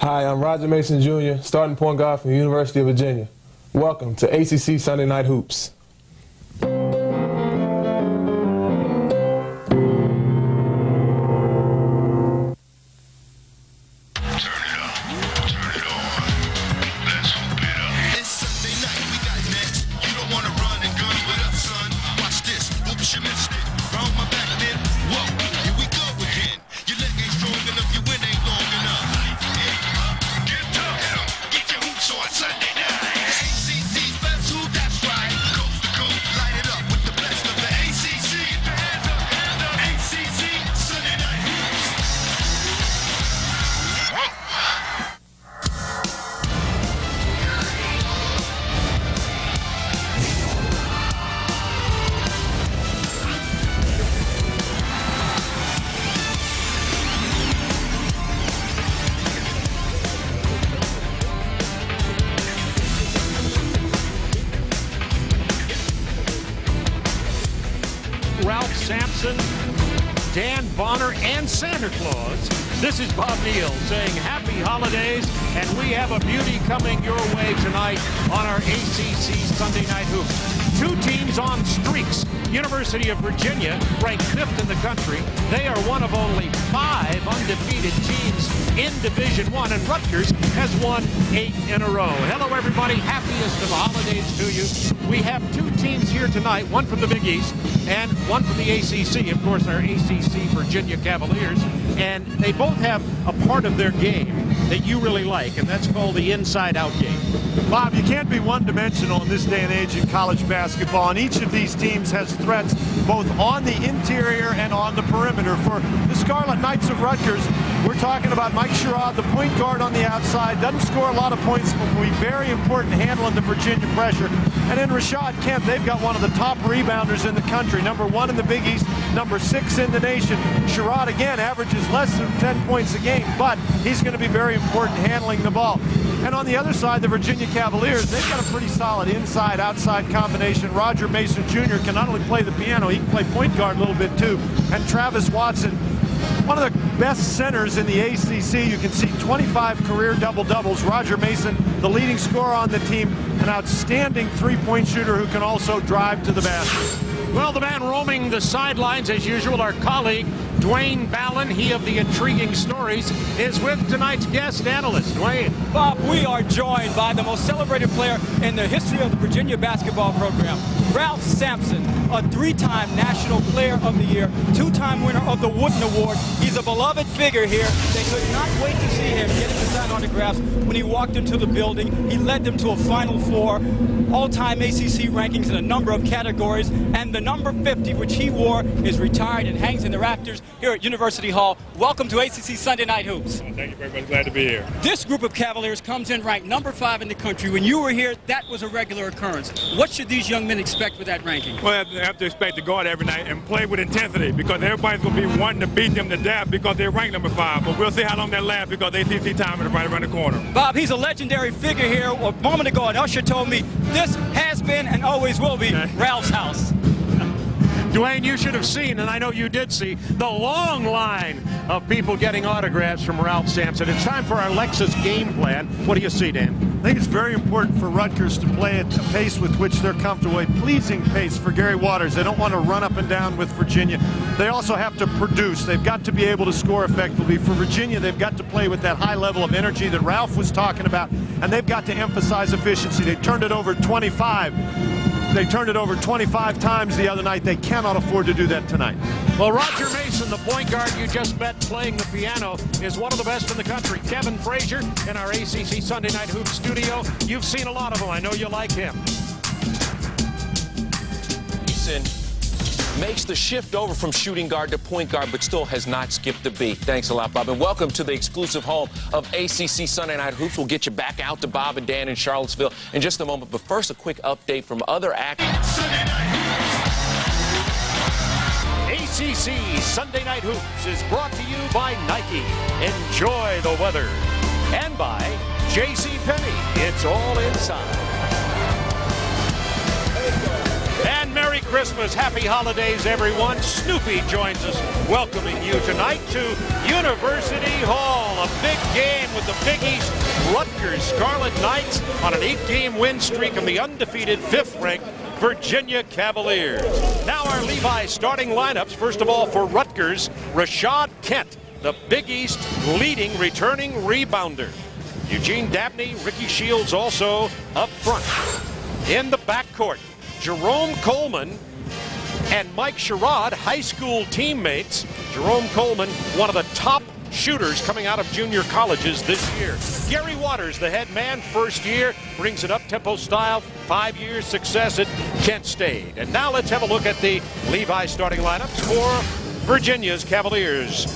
Hi, I'm Roger Mason Jr., starting point guard from the University of Virginia. Welcome to ACC Sunday Night Hoops. Of course, our ACC Virginia Cavaliers. And they both have a part of their game that you really like, and that's called the inside-out game. Bob, you can't be one-dimensional in this day and age in college basketball, and each of these teams has threats both on the interior and on the perimeter. For the Scarlet Knights of Rutgers, we're talking about Mike Sherrod, the point guard on the outside, doesn't score a lot of points, but will be very important handling the Virginia pressure. And then Rashod Kent, they've got one of the top rebounders in the country, number one in the Big East, number six in the nation. Sherrod, again, averages less than 10 points a game, but he's going to be very important handling the ball. And on the other side, the Virginia Cavaliers, they've got a pretty solid inside-outside combination. Roger Mason Jr. can not only play the piano, he can play point guard a little bit too. And Travis Watson, one of the best centers in the ACC. You can see 25 career double-doubles. Roger Mason, the leading scorer on the team, an outstanding three-point shooter who can also drive to the basket. Well, the man roaming the sidelines, as usual, our colleague, Dwayne Ballen, he of the intriguing stories, is with tonight's guest analyst. Dwayne. Bob, we are joined by the most celebrated player in the history of the Virginia basketball program, Ralph Sampson, a three-time National Player of the Year, two-time winner of the Wooden Award. He's a beloved figure here. They could not wait to see him get him to sign autographs when he walked into the building. He led them to a Final Four, all-time ACC rankings in a number of categories, and the number 50, which he wore, is retired and hangs in the rafters here at University Hall. Welcome to ACC Sunday Night Hoops. Thank you very much. Glad to be here. This group of Cavaliers comes in ranked number five in the country. When you were here, that was a regular occurrence. What should these young men expect with that ranking? Well, they have to expect to go out every night and play with intensity because everybody's going to be wanting to beat them to death because they're ranked number five. But we'll see how long that lasts because ACC time is right around the corner. Bob, he's a legendary figure here. A moment ago, an usher told me this has been and always will be Ralph's house. Dwayne, you should have seen, and I know you did see, the long line of people getting autographs from Ralph Sampson. It's time for our Lexus game plan. What do you see, Dan? I think it's very important for Rutgers to play at a pace with which they're comfortable, a pleasing pace for Gary Waters. They don't want to run up and down with Virginia. They also have to produce. They've got to be able to score effectively. For Virginia, they've got to play with that high level of energy that Ralph was talking about, and they've got to emphasize efficiency. They turned it over 25. They turned it over 25 times the other night. They cannot afford to do that tonight. Well, Roger Mason, the point guard you just met playing the piano, is one of the best in the country. Kevin Frazier in our ACC Sunday Night Hoop studio. You've seen a lot of him. I know you like him. Mason makes the shift over from shooting guard to point guard, but still has not skipped a beat. Thanks a lot, Bob. And welcome to the exclusive home of ACC Sunday Night Hoops. We'll get you back out to Bob and Dan in Charlottesville in just a moment. But first, a quick update from other actors. ACC Sunday Night Hoops is brought to you by Nike. Enjoy the weather. And by J.C. Penney. It's all inside. And And Merry Christmas, Happy Holidays, everyone. Snoopy joins us, welcoming you tonight to University Hall. A big game with the Big East Rutgers Scarlet Knights on an eight-game win streak of the undefeated fifth-ranked Virginia Cavaliers. Now our Levi starting lineups. First of all, for Rutgers, Rashod Kent, the Big East leading returning rebounder. Eugene Dabney, Ricky Shields also up front. In the backcourt, Jerome Coleman and Mike Sherrod, high school teammates. Jerome Coleman, one of the top shooters coming out of junior colleges this year. Gary Waters, the head man, first year, brings an up-tempo style, five years success at Kent State. And now let's have a look at the Levi starting lineups for Virginia's Cavaliers.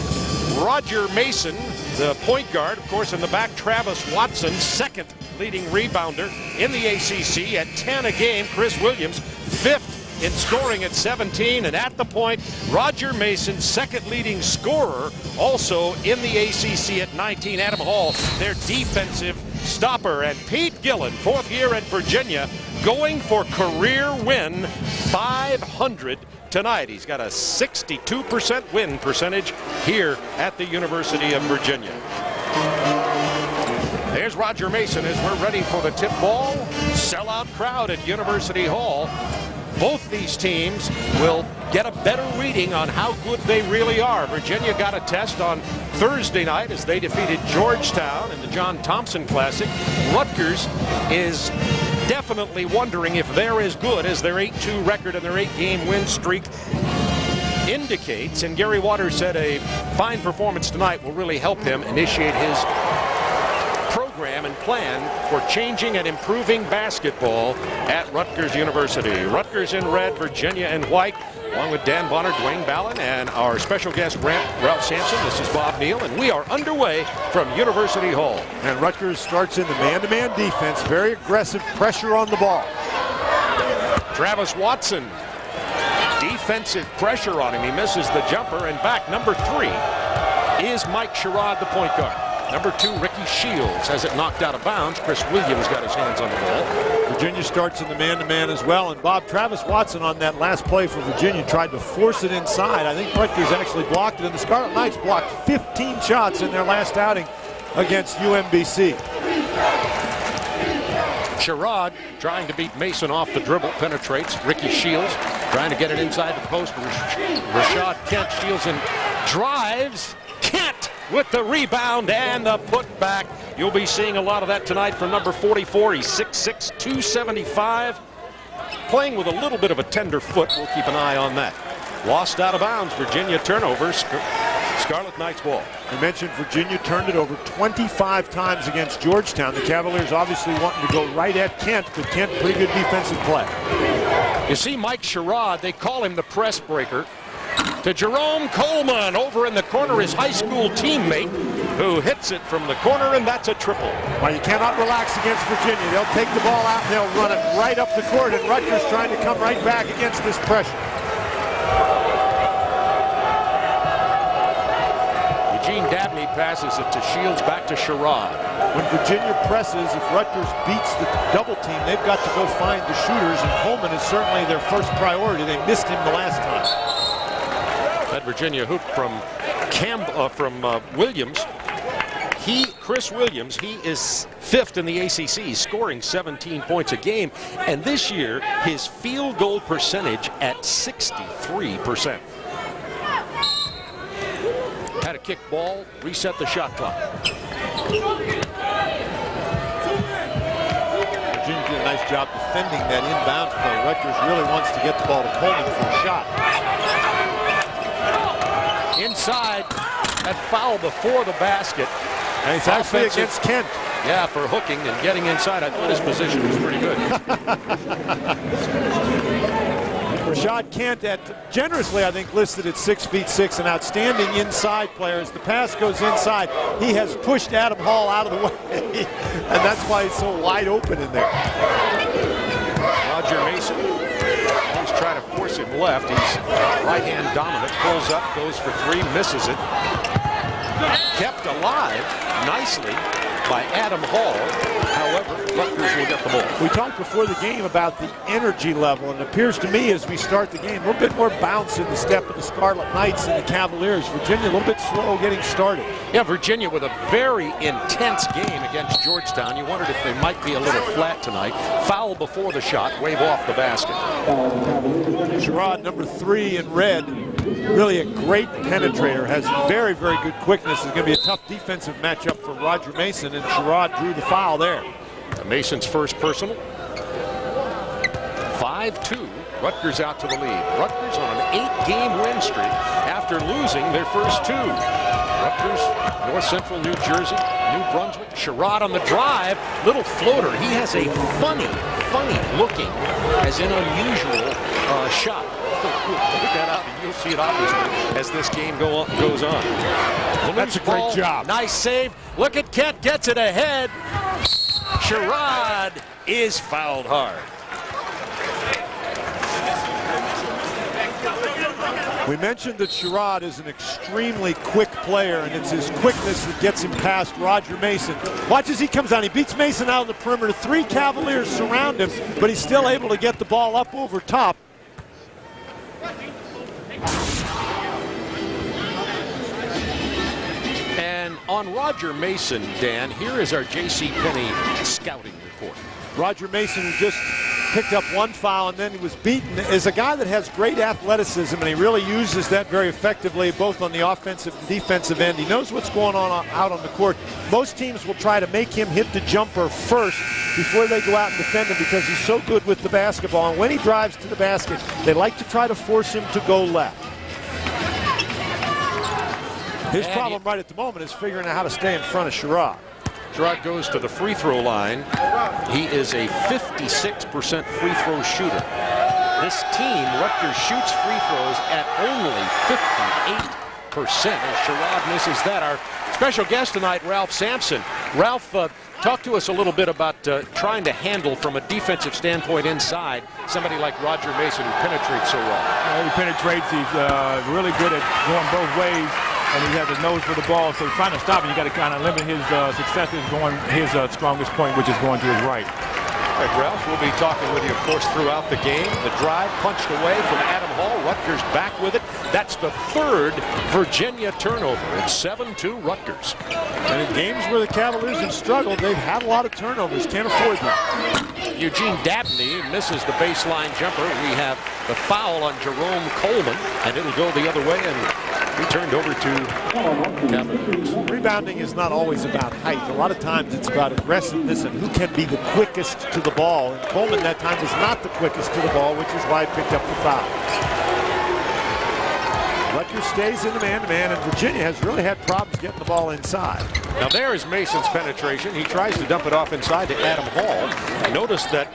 Roger Mason, the point guard, of course, in the back, Travis Watson, second leading rebounder in the ACC at 10 a game. Chris Williams, fifth in scoring at 17. And at the point, Roger Mason, second leading scorer, also in the ACC at 19. Adam Hall, their defensive stopper. And Pete Gillen, fourth year at Virginia, going for career win 500 tonight. He's got a 62% win percentage here at the University of Virginia. There's Roger Mason as we're ready for the tip ball. Sellout crowd at University Hall. Both these teams will get a better reading on how good they really are. Virginia got a test on Thursday night as they defeated Georgetown in the John Thompson Classic. Rutgers is definitely wondering if they're as good as their 8-2 record and their 8-game win streak indicates. And Gary Waters said a fine performance tonight will really help him initiate his program and plan for changing and improving basketball at Rutgers University. Rutgers in red, Virginia in white, along with Dan Bonner, Dwayne Ballen, and our special guest, Ralph Sampson. This is Bob Neal, and we are underway from University Hall. And Rutgers starts in the man-to-man -man defense, very aggressive pressure on the ball. Travis Watson, defensive pressure on him. He misses the jumper, and back number three is Mike Sherrod, the point guard. Number two, Ricky Shields has it knocked out of bounds. Chris Williams got his hands on the ball. Virginia starts in the man-to-man -man as well. And Bob Travis Watson on that last play for Virginia tried to force it inside. I think Rutgers actually blocked it. And the Scarlet Knights blocked 15 shots in their last outing against UMBC. Sherrod trying to beat Mason off the dribble, penetrates. Ricky Shields trying to get it inside the post. Rashod Kent, Shields and drives. Kent with the rebound and the putback. You'll be seeing a lot of that tonight from number 44. He's 6'6", 275. Playing with a little bit of a tender foot. We'll keep an eye on that. Lost out of bounds. Virginia turnover. Scarlet Knights ball. I mentioned Virginia turned it over 25 times against Georgetown. The Cavaliers obviously wanting to go right at Kent, but Kent pretty good defensive play. You see Mike Sherrod, they call him the press breaker to Jerome Coleman over in the corner, his high school teammate, who hits it from the corner, and that's a triple. Well, you cannot relax against Virginia. They'll take the ball out and they'll run it right up the court, and Rutgers trying to come right back against this pressure. Eugene Dabney passes it to Shields, back to Sherrod. When Virginia presses, if Rutgers beats the double team, they've got to go find the shooters, and Coleman is certainly their first priority. They missed him the last time. Virginia hoop from Cam uh, from uh, Williams. He, Chris Williams, he is fifth in the ACC, scoring 17 points a game. And this year, his field goal percentage at 63%. Had a kick ball, reset the shot clock. Virginia did a nice job defending that inbound play. Rutgers really wants to get the ball to Coleman for a shot. Inside, that foul before the basket. And it's actually Offensive. against Kent. Yeah, for hooking and getting inside. I thought his position was pretty good. Rashod Kent at generously, I think, listed at six feet six, an outstanding inside player. As the pass goes inside, he has pushed Adam Hall out of the way, and that's why he's so wide open in there. Roger Mason always trying him left. He's right-hand dominant, pulls up, goes for three, misses it. Kept alive nicely by Adam Hall. However, Rutgers will get the ball. We talked before the game about the energy level, and it appears to me as we start the game, a little bit more bounce in the step of the Scarlet Knights and the Cavaliers. Virginia a little bit slow getting started. Yeah, Virginia with a very intense game against Georgetown. You wondered if they might be a little flat tonight. Foul before the shot, wave off the basket. Uh, Sherrod, number three in red, really a great penetrator, has very, very good quickness. It's going to be a tough defensive matchup for Roger Mason, and Sherrod drew the foul there. Mason's first personal. 5-2. Rutgers out to the lead. Rutgers on an eight-game win streak after losing their first two. Rutgers, North Central New Jersey, New Brunswick. Sherrod on the drive. Little floater. He has a funny, funny looking, as in unusual, uh, shot. Look that out, and you'll see it obviously as this game go on, goes on. That's a great ball, job. Nice save. Look at Kent gets it ahead. Sherrod is fouled hard. We mentioned that Sherrod is an extremely quick player, and it's his quickness that gets him past Roger Mason. Watch as he comes down. He beats Mason out on the perimeter. Three Cavaliers surround him, but he's still able to get the ball up over top. And on Roger Mason, Dan, here is our J.C. Penney scouting report. Roger Mason, just picked up one foul and then he was beaten, is a guy that has great athleticism and he really uses that very effectively both on the offensive and defensive end. He knows what's going on out on the court. Most teams will try to make him hit the jumper first before they go out and defend him because he's so good with the basketball. And when he drives to the basket, they like to try to force him to go left. His problem right at the moment is figuring out how to stay in front of Sherrod. Sherrod goes to the free throw line. He is a 56% free throw shooter. This team, Rutgers, shoots free throws at only 58%. as Sherrod misses that. Our special guest tonight, Ralph Sampson. Ralph, uh, talk to us a little bit about uh, trying to handle from a defensive standpoint inside somebody like Roger Mason who penetrates so well. Uh, he penetrates. He's uh, really good at going both ways, and he has a nose for the ball. So trying to stop him, you got to kind of limit his uh, successes going his uh, strongest point, which is going to his right. All right, Ralph, we'll be talking with you, of course, throughout the game. The drive punched away from Adam Hall. Rutgers back with it. That's the third Virginia turnover. It's 7-2 Rutgers. And in games where the Cavaliers have struggled, they've had a lot of turnovers. Can't afford them. Eugene Dabney misses the baseline jumper. We have the foul on Jerome Coleman, and it'll go the other way and be turned over to Cavaliers. Rebounding is not always about height. A lot of times it's about aggressiveness and who can be the quickest to the ball. And Coleman that time was not the quickest to the ball, which is why he picked up the foul. Rutgers stays in the man-to-man, and Virginia has really had problems getting the ball inside. Now there is Mason's penetration. He tries to dump it off inside to Adam Hall. Notice that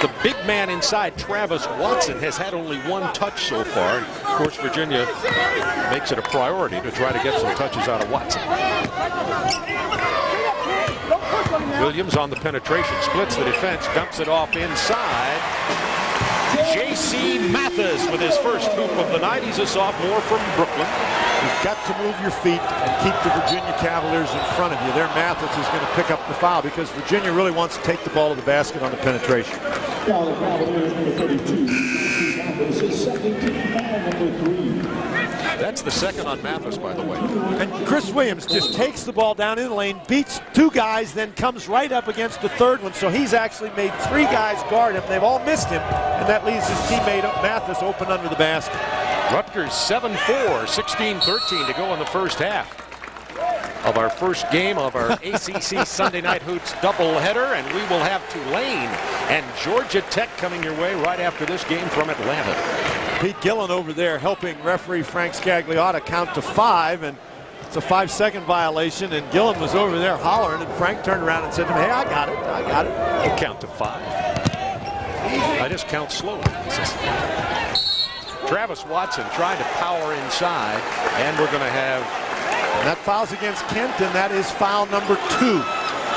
the big man inside, Travis Watson, has had only one touch so far. Of course, Virginia makes it a priority to try to get some touches out of Watson. Williams on the penetration, splits the defense, dumps it off inside. J.C. Mathis with his first hoop of the night. He's a sophomore from Brooklyn. You've got to move your feet and keep the Virginia Cavaliers in front of you. Their Mathis is going to pick up the foul because Virginia really wants to take the ball to the basket on the penetration. That's the second on Mathis, by the way. And Chris Williams just takes the ball down in the lane, beats two guys, then comes right up against the third one. So he's actually made three guys guard him. They've all missed him, and that leaves his teammate Mathis open under the basket. Rutgers 7-4, 16-13 to go in the first half of our first game of our ACC Sunday Night Hoops doubleheader, and we will have Tulane and Georgia Tech coming your way right after this game from Atlanta. Pete Gillen over there helping referee Frank Scagliotta count to five, and it's a five-second violation, and Gillen was over there hollering, and Frank turned around and said to him, hey, I got it, I got it. I'll count to five. I just count slowly. Travis Watson trying to power inside, and we're going to have And that foul's against Kent, and that is foul number two.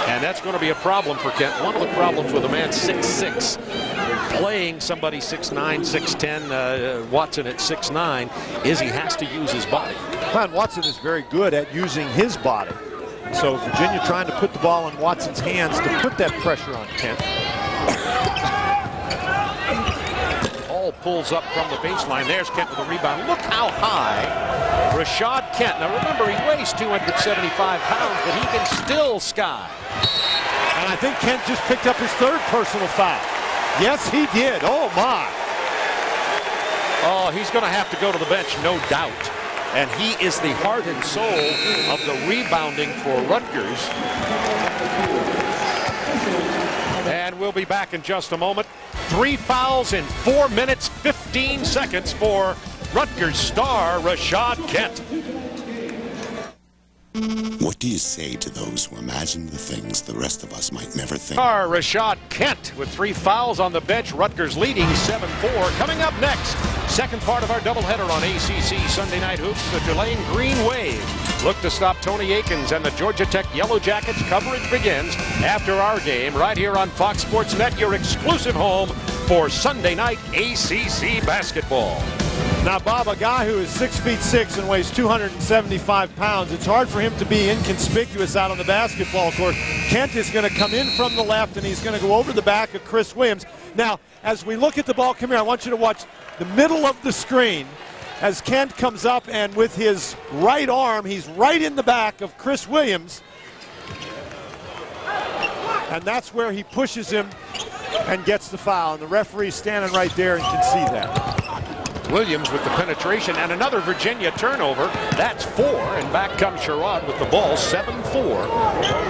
And that's going to be a problem for Kent. One of the problems with a man 6'6", playing somebody 6'9", 6'10", uh, Watson at 6'9", is he has to use his body. Glenn Watson is very good at using his body. So Virginia trying to put the ball in Watson's hands to put that pressure on Kent. Hall pulls up from the baseline. There's Kent with the rebound. Look how high Rashod Kent. Now remember, he weighs 275 pounds, but he can still sky. And I think Kent just picked up his third personal foul. Yes, he did. Oh, my. Oh, he's going to have to go to the bench, no doubt. And he is the heart and soul of the rebounding for Rutgers. And we'll be back in just a moment. Three fouls in four minutes, 15 seconds for Rutgers star Rashod Kent. What do you say to those who imagine the things the rest of us might never think? Star Rashod Kent with three fouls on the bench. Rutgers leading 7-4. Coming up next, second part of our doubleheader on ACC Sunday Night Hoops. The Tulane Green Wave look to stop Tony Akins and the Georgia Tech Yellow Jackets. Coverage begins after our game right here on Fox Sports Net, your exclusive home for Sunday night ACC basketball. Now, Bob, a guy who is six feet six and weighs 275 pounds, it's hard for him to be inconspicuous out on the basketball court. Kent is going to come in from the left, and he's going to go over the back of Chris Williams. Now, as we look at the ball, come here, I want you to watch the middle of the screen as Kent comes up, and with his right arm, he's right in the back of Chris Williams. And that's where he pushes him and gets the foul. And the referee's standing right there and can see that. Williams with the penetration and another Virginia turnover. That's four, and back comes Sherrod with the ball, 7-4.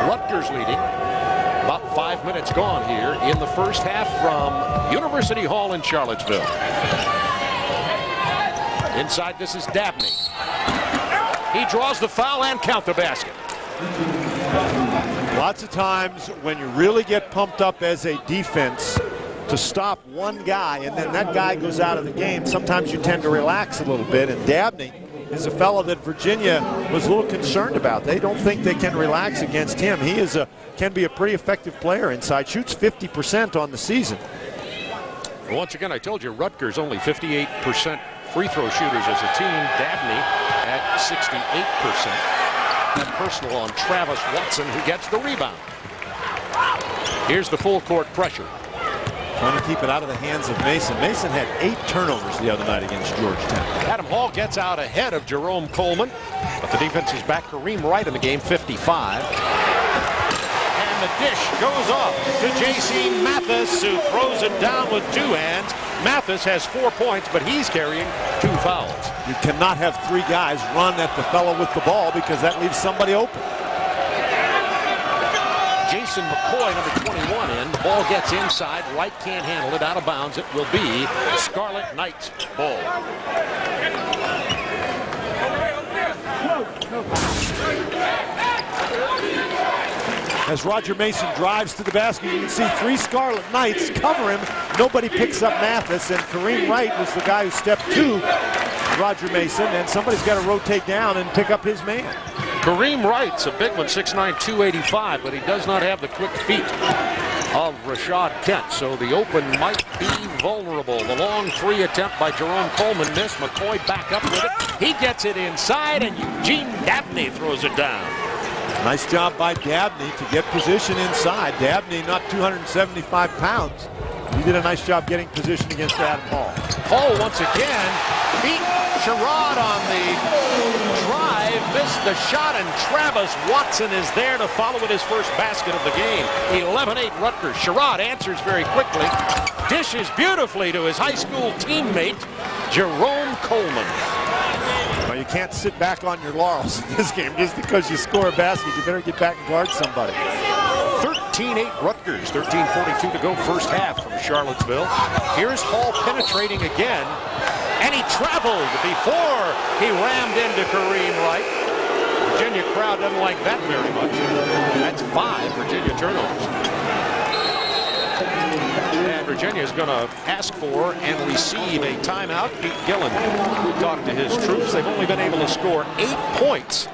Rutgers leading. About five minutes gone here in the first half from University Hall in Charlottesville. Inside, this is Dabney. He draws the foul and count the basket. Lots of times when you really get pumped up as a defense to stop one guy and then that guy goes out of the game, sometimes you tend to relax a little bit. And Dabney is a fellow that Virginia was a little concerned about. They don't think they can relax against him. He is a can be a pretty effective player inside. Shoots 50% on the season. Once again, I told you Rutgers only 58% free throw shooters as a team. Dabney at 68%. And personal on Travis Watson, who gets the rebound. Here's the full court pressure. Trying to keep it out of the hands of Mason. Mason had eight turnovers the other night against Georgetown. Adam Hall gets out ahead of Jerome Coleman, but the defense is back. Kareem Wright in the game, 55. The dish goes off to J.C. Mathis, who throws it down with two hands. Mathis has four points, but he's carrying two fouls. You cannot have three guys run at the fellow with the ball because that leaves somebody open. Jason McCoy, number 21 in. Ball gets inside. Wright can't handle it. Out of bounds. It will be Scarlet Knights ball. As Roger Mason drives to the basket, you can see three Scarlet Knights cover him. Nobody picks up Mathis, and Kareem Wright was the guy who stepped to Roger Mason, and somebody's got to rotate down and pick up his man. Kareem Wright's a big one, 6'9", 285, but he does not have the quick feet of Rashod Kent, so the open might be vulnerable. The long three attempt by Jerome Coleman missed. McCoy back up with it. He gets it inside, and Eugene Dabney throws it down. Nice job by Dabney to get position inside. Dabney, not 275 pounds. He did a nice job getting position against Adam Hall. Hall once again beat Sherrod on the drive, missed the shot, and Travis Watson is there to follow with his first basket of the game. 11-8 Rutgers. Sherrod answers very quickly, dishes beautifully to his high school teammate, Jerome Coleman. You can't sit back on your laurels in this game just because you score a basket. You better get back and guard somebody. 13-8 Rutgers, 13-42 to go first half from Charlottesville. Here's Hall penetrating again, and he traveled before he rammed into Kareem Wright. Virginia crowd doesn't like that very much. That's five Virginia turnovers. And Virginia is going to ask for and receive a timeout. Pete Gillen talked to his troops. They've only been able to score eight points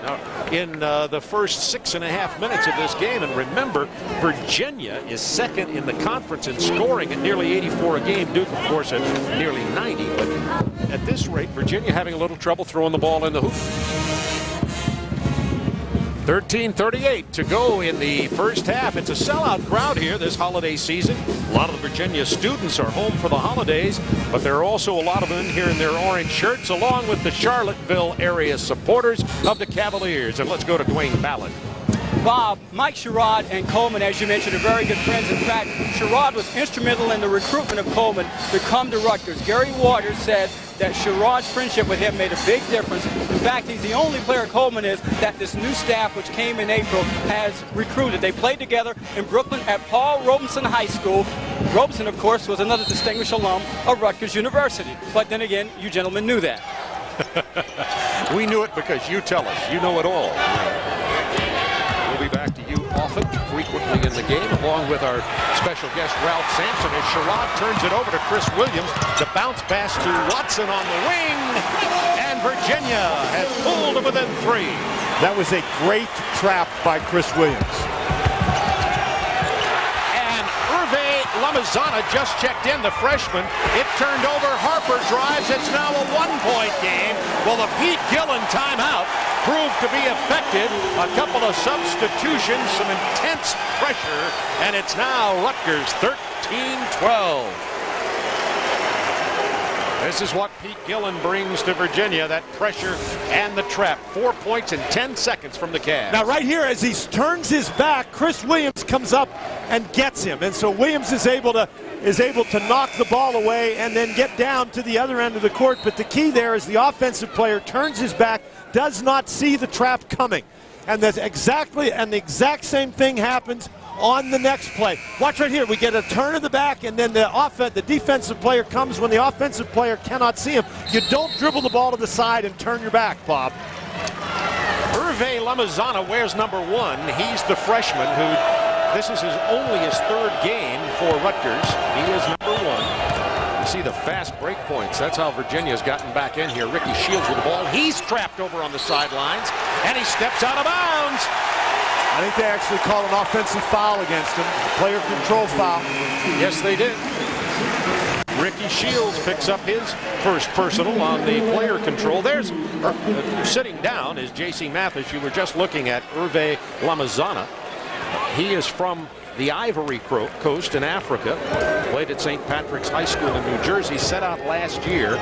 in uh, the first six and a half minutes of this game. And remember, Virginia is second in the conference in scoring at nearly 84 a game. Duke, of course, at nearly 90. But at this rate, Virginia having a little trouble throwing the ball in the hoop. 13:38 to go in the first half. It's a sellout crowd here this holiday season. A lot of the Virginia students are home for the holidays, but there are also a lot of them here in their orange shirts, along with the Charlottesville area supporters of the Cavaliers. And let's go to Dwayne Ballen. Bob, Mike Sherrod and Coleman, as you mentioned, are very good friends. In fact, Sherrod was instrumental in the recruitment of Coleman to come to Rutgers. Gary Waters said that Sherrod's friendship with him made a big difference. In fact, he's the only player Coleman is that this new staff, which came in April, has recruited. They played together in Brooklyn at Paul Robeson High School. Robeson, of course, was another distinguished alum of Rutgers University. But then again, you gentlemen knew that. we knew it because you tell us. You know it all. We'll be back to you often, frequently in the game, along with our special guest, Ralph Sampson, as Sherrod turns it over to Chris Williams. The bounce pass to Watson on the wing, and Virginia has pulled within three. That was a great trap by Chris Williams. And Hervé Lamizana just checked in, the freshman. It turned over. Harper drives. It's now a one-point game. Well, the Pete Gillen timeout proved to be effective. A couple of substitutions, some intense pressure, and it's now Rutgers 13-12. This is what Pete Gillen brings to Virginia, that pressure and the trap. Four points in 10 seconds from the Cavs. Now, right here, as he turns his back, Chris Williams comes up and gets him. And so Williams is able to is able to knock the ball away and then get down to the other end of the court. But the key there is the offensive player turns his back, does not see the trap coming. And that's exactly and the exact same thing happens on the next play. Watch right here. We get a turn of the back, and then the offense, the defensive player comes when the offensive player cannot see him. You don't dribble the ball to the side and turn your back, Bob. Hervé Lamizana wears number one. He's the freshman who, this is his only his third game for Rutgers. He is number one. You see the fast break points. That's how Virginia's gotten back in here. Ricky Shields with the ball. He's trapped over on the sidelines, and he steps out of bounds. I think they actually called an offensive foul against him, player control foul. Yes, they did. Ricky Shields picks up his first personal on the player control. There's uh, sitting down is J.C. Mathis. You were just looking at Hervé Lamizana. He is from the Ivory Coast in Africa. Played at St. Patrick's High School in New Jersey. Set out last year.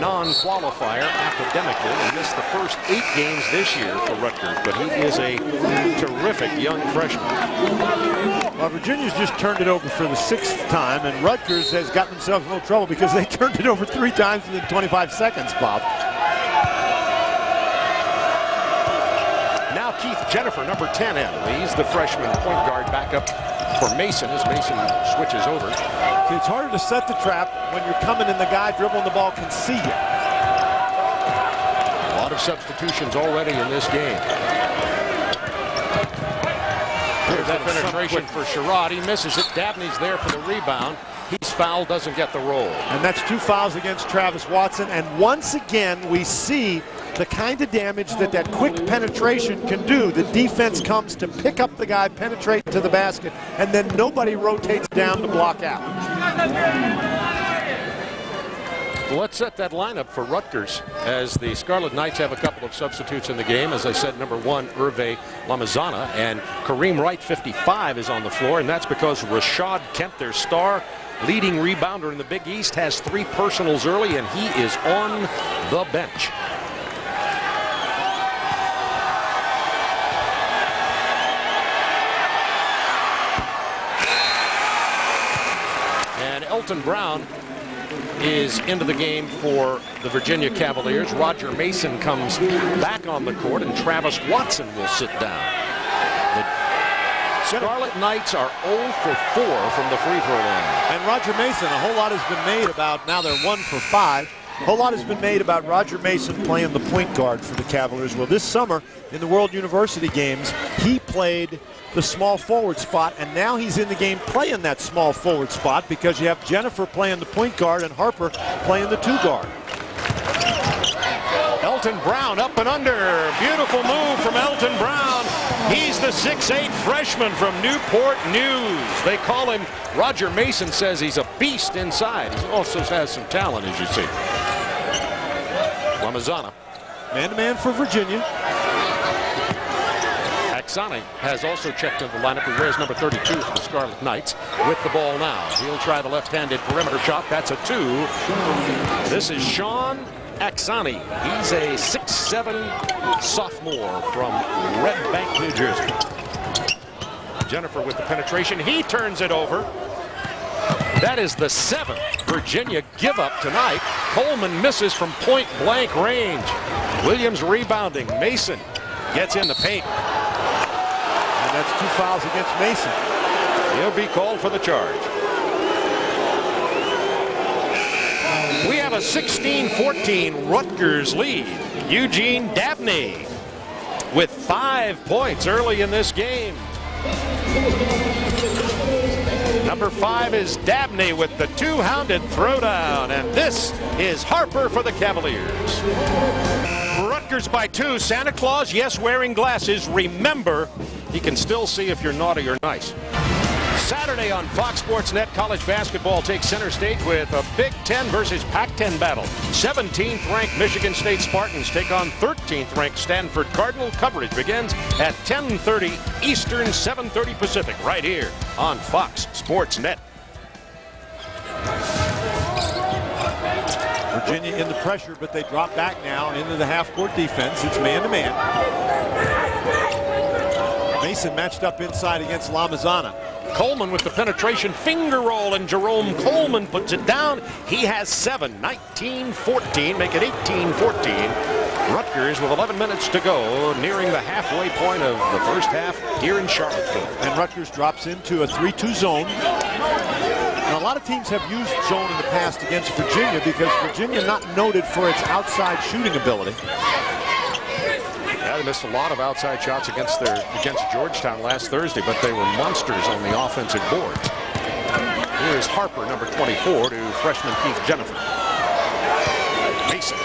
He was a non-qualifier academically and missed the first eight games this year for Rutgers, but he is a terrific young freshman. Well, Virginia's just turned it over for the sixth time, and Rutgers has gotten themselves in a little trouble because they turned it over three times within 25 seconds, Bob. Now Keith Jennifer, number 10 in. He's the freshman point guard back up for Mason as Mason switches over. It's harder to set the trap when you're coming and the guy dribbling the ball can see you. A lot of substitutions already in this game. Here's that penetration for Sherrod. He misses it. Dabney's there for the rebound. He's fouled, doesn't get the roll. And that's two fouls against Travis Watson. And once again, we see the kind of damage that that quick penetration can do. The defense comes to pick up the guy, penetrate to the basket, and then nobody rotates down to block out. Let's set that lineup for Rutgers as the Scarlet Knights have a couple of substitutes in the game. As I said, number one, Hervé Lamizana, and Kareem Wright, 55, is on the floor, and that's because Rashod Kent, their star leading rebounder in the Big East, has three personals early, and he is on the bench. And Elton Brown is into the game for the Virginia Cavaliers. Roger Mason comes back on the court, and Travis Watson will sit down. The Scarlet Knights are 0 for 4 from the free throw line. And Roger Mason, a whole lot has been made about, now they're 1 for 5. A whole lot has been made about Roger Mason playing the point guard for the Cavaliers. Well, this summer in the World University Games, he played the small forward spot, and now he's in the game playing that small forward spot because you have Jennifer playing the point guard and Harper playing the two guard. Elton Brown up and under. Beautiful move from Elton Brown. He's the 6'8 freshman from Newport News. They call him, Roger Mason says he's a beast inside. He also has some talent, as you see. Lamizana Man-to-man for Virginia. Axani has also checked into the lineup. He wears number 32 for the Scarlet Knights with the ball now. He'll try the left-handed perimeter shot. That's a two. This is Sean Axani. He's a 6'7 sophomore from Red Bank, New Jersey. Jennifer with the penetration. He turns it over. That is the seventh Virginia give up tonight. Coleman misses from point blank range. Williams rebounding. Mason gets in the paint. And that's two fouls against Mason. He'll be called for the charge. We have a 16-14 Rutgers lead. Eugene Dabney with five points early in this game. Number five is Dabney with the two-hounded throwdown. And this is Harper for the Cavaliers. Rutgers by two. Santa Claus, yes, wearing glasses. Remember, he can still see if you're naughty or nice. Saturday on Fox Sports Net, college basketball takes center stage with a Big Ten versus Pac-10 battle. 17th ranked Michigan State Spartans take on 13th ranked Stanford Cardinal. Coverage begins at 10:30 Eastern, 7:30 Pacific, right here on Fox Sports Net. Virginia in the pressure, but they drop back now into the half-court defense. It's man-to-man. Mason matched up inside against Lamizana. Coleman with the penetration finger roll, and Jerome Coleman puts it down. He has seven, 19-14, make it 18-14. Rutgers with 11 minutes to go, nearing the halfway point of the first half here in Charlottesville. And Rutgers drops into a 3-2 zone. Now, a lot of teams have used zone in the past against Virginia because Virginia not noted for its outside shooting ability. Missed a lot of outside shots against their against Georgetown last Thursday, but they were monsters on the offensive board. Here's Harper, number 24, to freshman Keith Jennifer. Mason.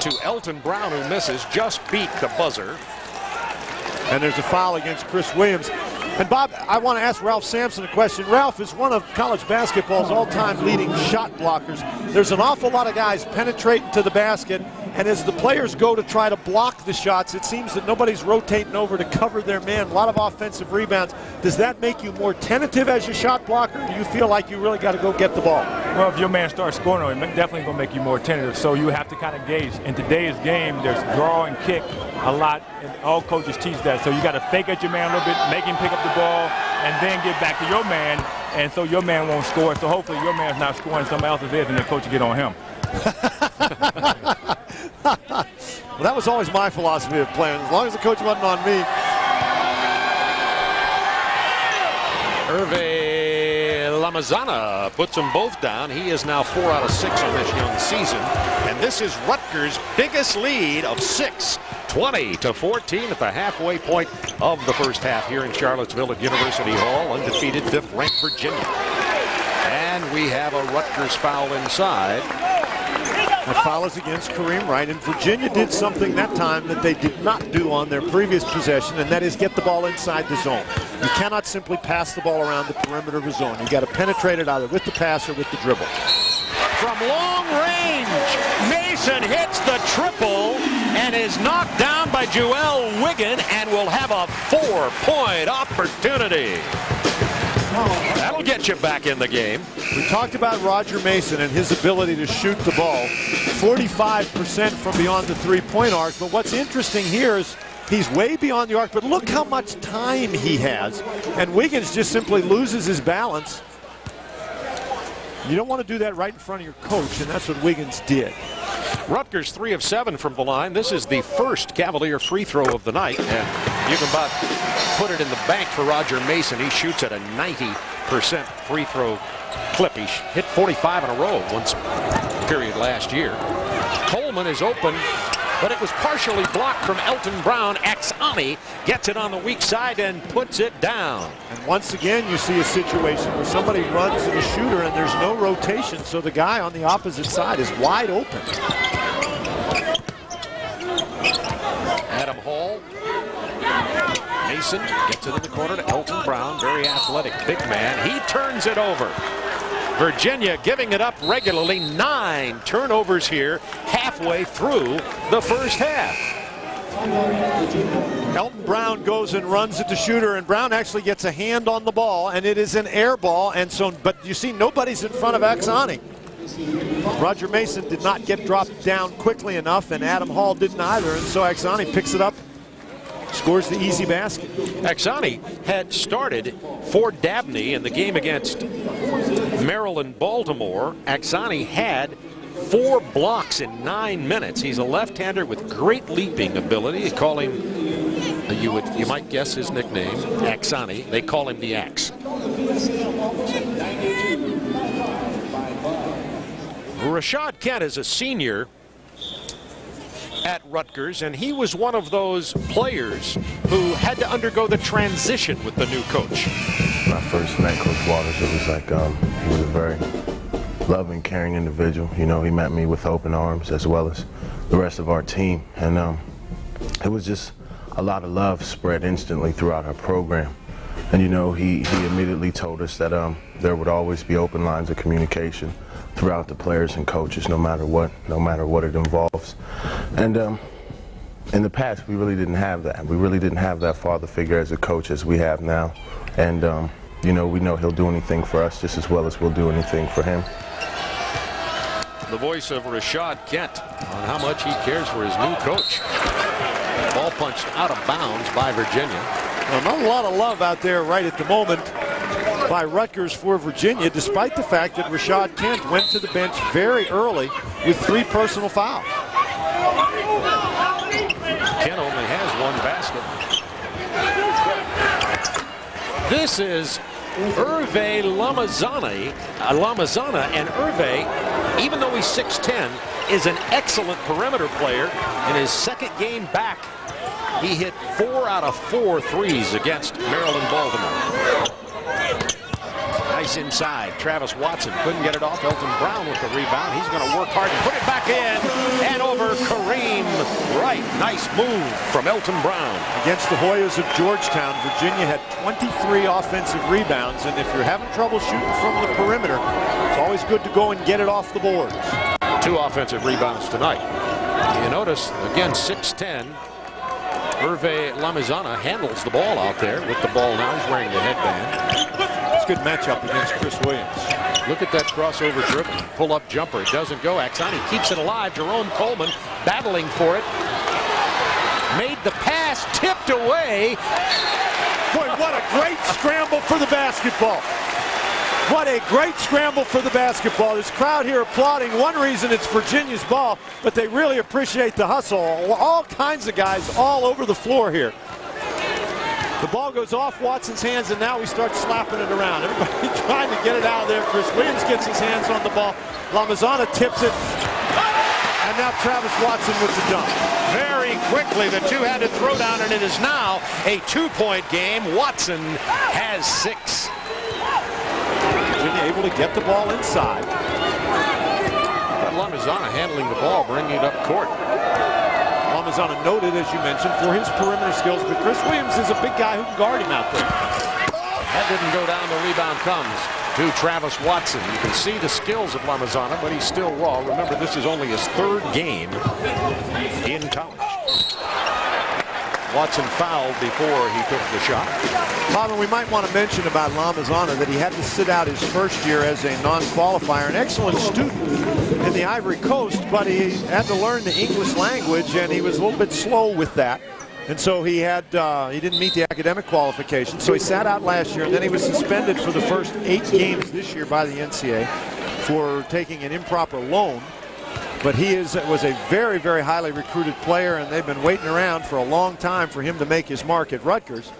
To Elton Brown, who misses, just beat the buzzer. And there's a foul against Chris Williams. And Bob, I want to ask Ralph Sampson a question. Ralph is one of college basketball's all-time leading shot blockers. There's an awful lot of guys penetrating to the basket, and as the players go to try to block the shots, it seems that nobody's rotating over to cover their man. A lot of offensive rebounds. Does that make you more tentative as your shot blocker? do you feel like you really got to go get the ball? Well, if your man starts scoring on it, definitely going to make you more tentative. So you have to kind of gauge. In today's game, there's draw and kick a lot, and all coaches teach that. So you got to fake at your man a little bit, make him pick up the ball, and then get back to your man, and so your man won't score. So hopefully your man's not scoring, somebody else's is, and the coach will get on him. well, that was always my philosophy of playing. As long as the coach wasn't on me. Hervé Lamizana puts them both down. He is now four out of six on this young season. And this is Rutgers' biggest lead of six. 20 to 14 at the halfway point of the first half here in Charlottesville at University Hall. Undefeated fifth ranked Virginia. And we have a Rutgers foul inside. That follows against Kareem Wright, and Virginia did something that time that they did not do on their previous possession, and that is get the ball inside the zone. You cannot simply pass the ball around the perimeter of the zone. You've got to penetrate it either with the pass or with the dribble. From long range, Mason hits the triple and is knocked down by Juel Wiggan and will have a four-point opportunity. That'll get you back in the game. We talked about Roger Mason and his ability to shoot the ball 45% from beyond the three-point arc. But what's interesting here is he's way beyond the arc, but look how much time he has. And Wiggins just simply loses his balance. You don't want to do that right in front of your coach, and that's what Wiggins did. Rutgers three of seven from the line. This is the first Cavalier free throw of the night, and you can about put it in the bank for Roger Mason. He shoots at a 90% free throw clip. He hit 45 in a row once period last year. Coleman is open, but it was partially blocked from Elton Brown. Axani gets it on the weak side and puts it down. And once again, you see a situation where somebody runs to the shooter and there's no rotation, so the guy on the opposite side is wide open. Adam Hall. Mason gets it in the corner to Elton Brown. Very athletic big man. He turns it over. Virginia giving it up regularly. Nine turnovers here halfway through the first half. Elton Brown goes and runs at the shooter, and Brown actually gets a hand on the ball, and it is an air ball. And so, but you see, nobody's in front of Axani. Roger Mason did not get dropped down quickly enough, and Adam Hall didn't either. And so Axani picks it up, scores the easy basket. Axani had started for Dabney in the game against Maryland Baltimore. Axani had four blocks in nine minutes. He's a left-hander with great leaping ability. They call him, you would, you might guess his nickname, Axani. They call him the Axe. Rashod Kent is a senior at Rutgers, and he was one of those players who had to undergo the transition with the new coach. I first met Coach Waters, it was like um, he was a very loving, caring individual. You know, he met me with open arms as well as the rest of our team. And um, it was just a lot of love spread instantly throughout our program. And you know, he, he immediately told us that um, there would always be open lines of communication throughout the players and coaches, no matter what, no matter what it involves. And um, in the past, we really didn't have that. We really didn't have that father figure as a coach as we have now. And um, you know, we know he'll do anything for us just as well as we'll do anything for him. The voice of Rashod Kent on how much he cares for his new coach. Ball punched out of bounds by Virginia. Well, not a lot of love out there right at the moment by Rutgers for Virginia, despite the fact that Rashod Kent went to the bench very early with three personal fouls. Kent only has one basket. This is Hervé Lamizana, uh, Lamizana, and Hervé, even though he's 6'10", is an excellent perimeter player. In his second game back, he hit four out of four threes against Maryland Baltimore. Nice inside. Travis Watson couldn't get it off. Elton Brown with the rebound. He's going to work hard and put it back in. And over Kareem Wright. Nice move from Elton Brown. Against the Hoyas of Georgetown, Virginia had 23 offensive rebounds. And if you're having trouble shooting from the perimeter, it's always good to go and get it off the boards. Two offensive rebounds tonight. You notice, again, 6'10". Hervé Lamizana handles the ball out there with the ball now. He's wearing the headband. It's a good matchup against Chris Williams. Look at that crossover dribble. Pull-up jumper. It doesn't go. Axani keeps it alive. Jerome Coleman battling for it. Made the pass. Tipped away. Boy, what a great scramble for the basketball. What a great scramble for the basketball. This crowd here applauding. One reason it's Virginia's ball, but they really appreciate the hustle. All kinds of guys all over the floor here. The ball goes off Watson's hands, and now we start slapping it around. Everybody trying to get it out of there. Chris Williams gets his hands on the ball. Lamizana tips it. And now Travis Watson with the dunk. Very quickly, the two had to throw down, and it is now a two-point game. Watson has six. Able to get the ball inside. But Lamizana handling the ball, bringing it up court. Lamizana noted, as you mentioned, for his perimeter skills, but Chris Williams is a big guy who can guard him out there. That didn't go down. The rebound comes to Travis Watson. You can see the skills of Lamizana, but he's still raw. Remember, this is only his third game in college. Watson fouled before he took the shot. Bob, we might want to mention about Lamizana that he had to sit out his first year as a non-qualifier, an excellent student in the Ivory Coast, but he had to learn the English language, and he was a little bit slow with that. And so he had uh, he didn't meet the academic qualifications. So he sat out last year, and then he was suspended for the first eight games this year by the NCAA for taking an improper loan. But he is was a very, very highly recruited player, and they've been waiting around for a long time for him to make his mark at Rutgers.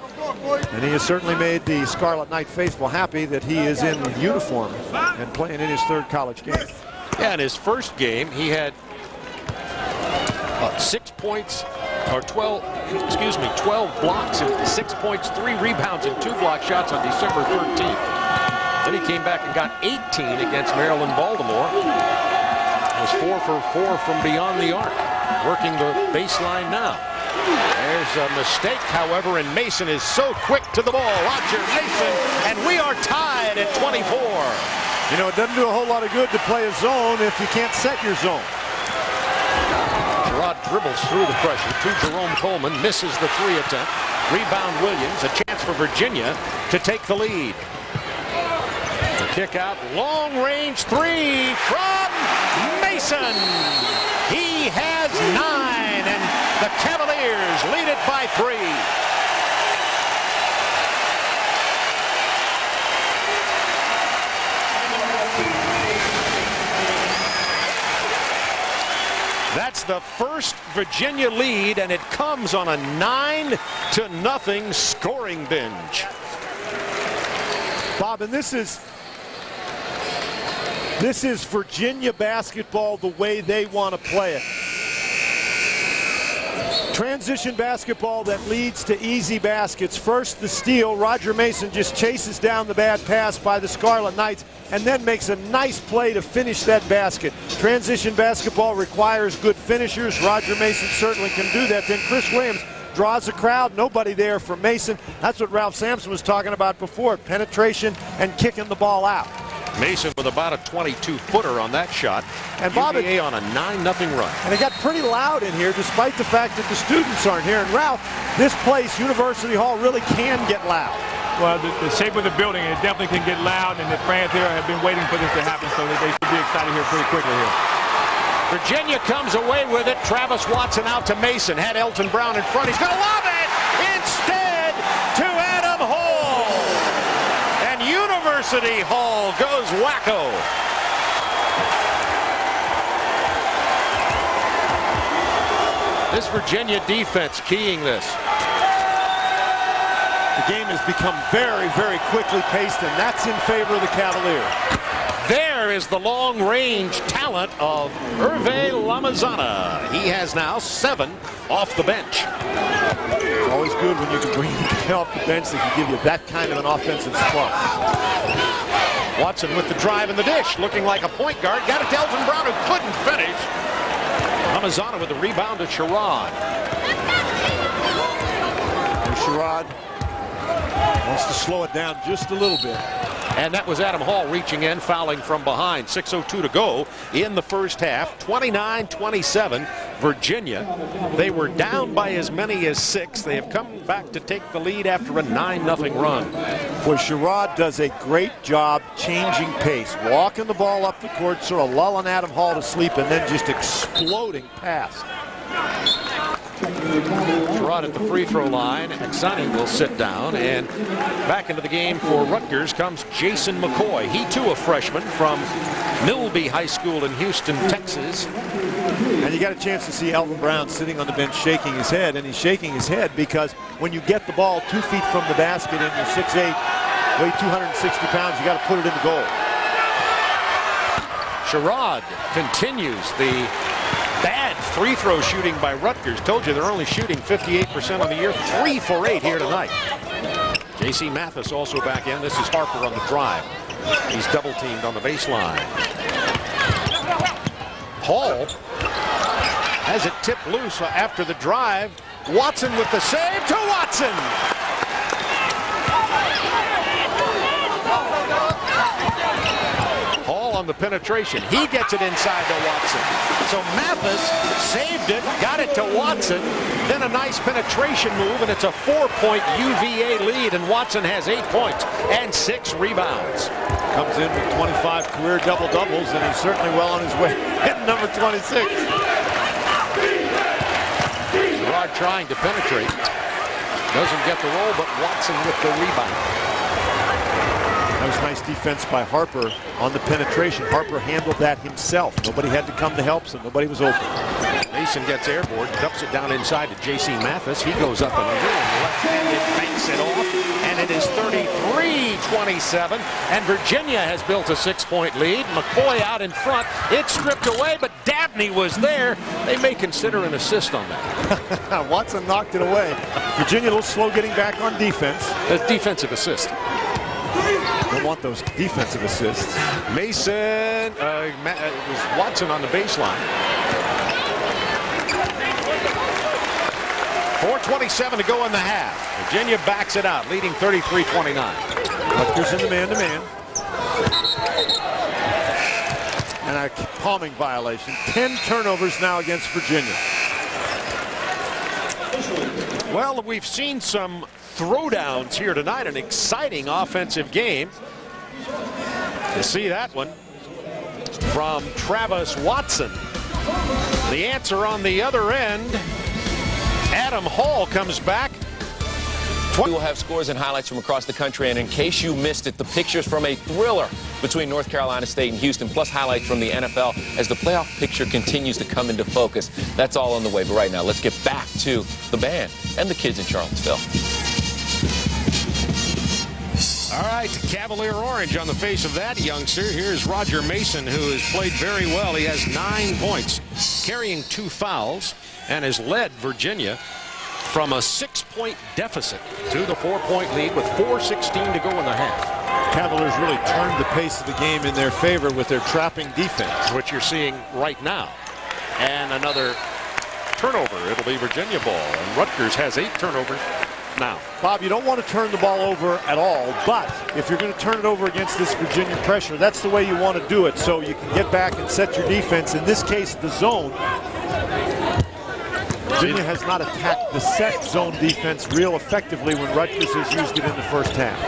And he has certainly made the Scarlet Knight faithful happy that he is in uniform and playing in his third college game. Yeah, in his first game, he had uh, six points, or 12, excuse me, 12 blocks and six points, three rebounds, and two block shots on December 13th. Then he came back and got 18 against Maryland Baltimore. Was four for four from beyond the arc, working the baseline now. There's a mistake, however, and Mason is so quick to the ball. Roger Mason, and we are tied at 24. You know, it doesn't do a whole lot of good to play a zone if you can't set your zone. Gerard dribbles through the pressure to Jerome Coleman, misses the three attempt. Rebound Williams, a chance for Virginia to take the lead. The kick out, long range three from Mason. He has nine, and the Cavaliers lead it by three. That's the first Virginia lead, and it comes on a nine to nothing scoring binge. Bob, and this is this is Virginia basketball the way they want to play it. Transition basketball that leads to easy baskets. First, the steal. Roger Mason just chases down the bad pass by the Scarlet Knights and then makes a nice play to finish that basket. Transition basketball requires good finishers. Roger Mason certainly can do that. Then Chris Williams draws a crowd. Nobody there for Mason. That's what Ralph Sampson was talking about before. Penetration and kicking the ball out. Mason with about a 22-footer on that shot. And Bob, UVA on a 9-0 run. And it got pretty loud in here despite the fact that the students aren't here. And Ralph, this place, University Hall, really can get loud. Well, the, the shape of the building, it definitely can get loud, and the fans here have been waiting for this to happen, so that they should be excited here pretty quickly here. Virginia comes away with it. Travis Watson out to Mason. Had Elton Brown in front. He's going to lob it instead to Adam Hall. And University Hall goes wacko. This Virginia defense keying this. The game has become very, very quickly paced, and that's in favor of the Cavaliers. There is the long-range talent of Hervé Lamizana. He has now seven off the bench. It's always good when you can bring a off the bench that can give you that kind of an offensive spark. Watson with the drive and the dish, looking like a point guard. Got it to Elton Brown, who couldn't finish. Lamizana with the rebound to Sherrod. And Sherrod wants to slow it down just a little bit. And that was Adam Hall reaching in, fouling from behind. 6.02 to go in the first half. 29-27, Virginia. They were down by as many as six. They have come back to take the lead after a 9-0 run. Boy, Sherrod does a great job changing pace, walking the ball up the court, sort of lulling Adam Hall to sleep, and then just exploding past. Sherrod at the free throw line. Axani will sit down. And back into the game for Rutgers comes Jason McCoy. He too a freshman from Milby High School in Houston, Texas. And you got a chance to see Elton Brown sitting on the bench shaking his head. And he's shaking his head because when you get the ball two feet from the basket and you're 6'8", weigh 260 pounds, you got to put it in the goal. Sherrod continues the free throw shooting by Rutgers. Told you they're only shooting 58% on the year. Three for eight here tonight. J.C. Mathis also back in. This is Harper on the drive. He's double teamed on the baseline. Hall has it tipped loose after the drive. Watson with the save to Watson. Hall on the penetration. He gets it inside to Watson. So Mathis saved it, got it to Watson, then a nice penetration move, and it's a four-point UVA lead, and Watson has eight points and six rebounds. Comes in with 25 career double-doubles, and he's certainly well on his way hitting number 26. Gerard trying to penetrate. Doesn't get the roll, but Watson with the rebound. That was nice defense by Harper on the penetration. Harper handled that himself. Nobody had to come to help, so nobody was open. Mason gets airborne, dumps it down inside to J.C. Mathis. He goes up and left-handed banks it off, and it is 33-27. And Virginia has built a six-point lead. McCoy out in front. It's stripped away, but Dabney was there. They may consider an assist on that. Watson knocked it away. Virginia a little slow getting back on defense. A defensive assist. Don't want those defensive assists. Mason, uh, it was Watson on the baseline. 4.27 to go in the half. Virginia backs it out, leading 33-29. Rutgers in the man-to-man. And a palming violation. 10 turnovers now against Virginia. Well, we've seen some throwdowns here tonight, an exciting offensive game. To see that one from Travis Watson. The answer on the other end, Adam Hall comes back. We will have scores and highlights from across the country, and in case you missed it, the pictures from a thriller between North Carolina State and Houston, plus highlights from the NFL as the playoff picture continues to come into focus. That's all on the way, but right now, let's get back to the band and the kids in Charlottesville. All right, Cavalier Orange on the face of that youngster. Here's Roger Mason, who has played very well. He has nine points, carrying two fouls, and has led Virginia from a six-point deficit to the four-point lead with 4.16 to go in the half. Cavaliers really turned the pace of the game in their favor with their trapping defense. Which you're seeing right now. And another turnover. It'll be Virginia ball. And Rutgers has eight turnovers now. Bob, you don't want to turn the ball over at all, but if you're going to turn it over against this Virginia pressure, that's the way you want to do it so you can get back and set your defense. In this case, the zone. Virginia has not attacked the set zone defense real effectively when Rutgers has used it in the first half.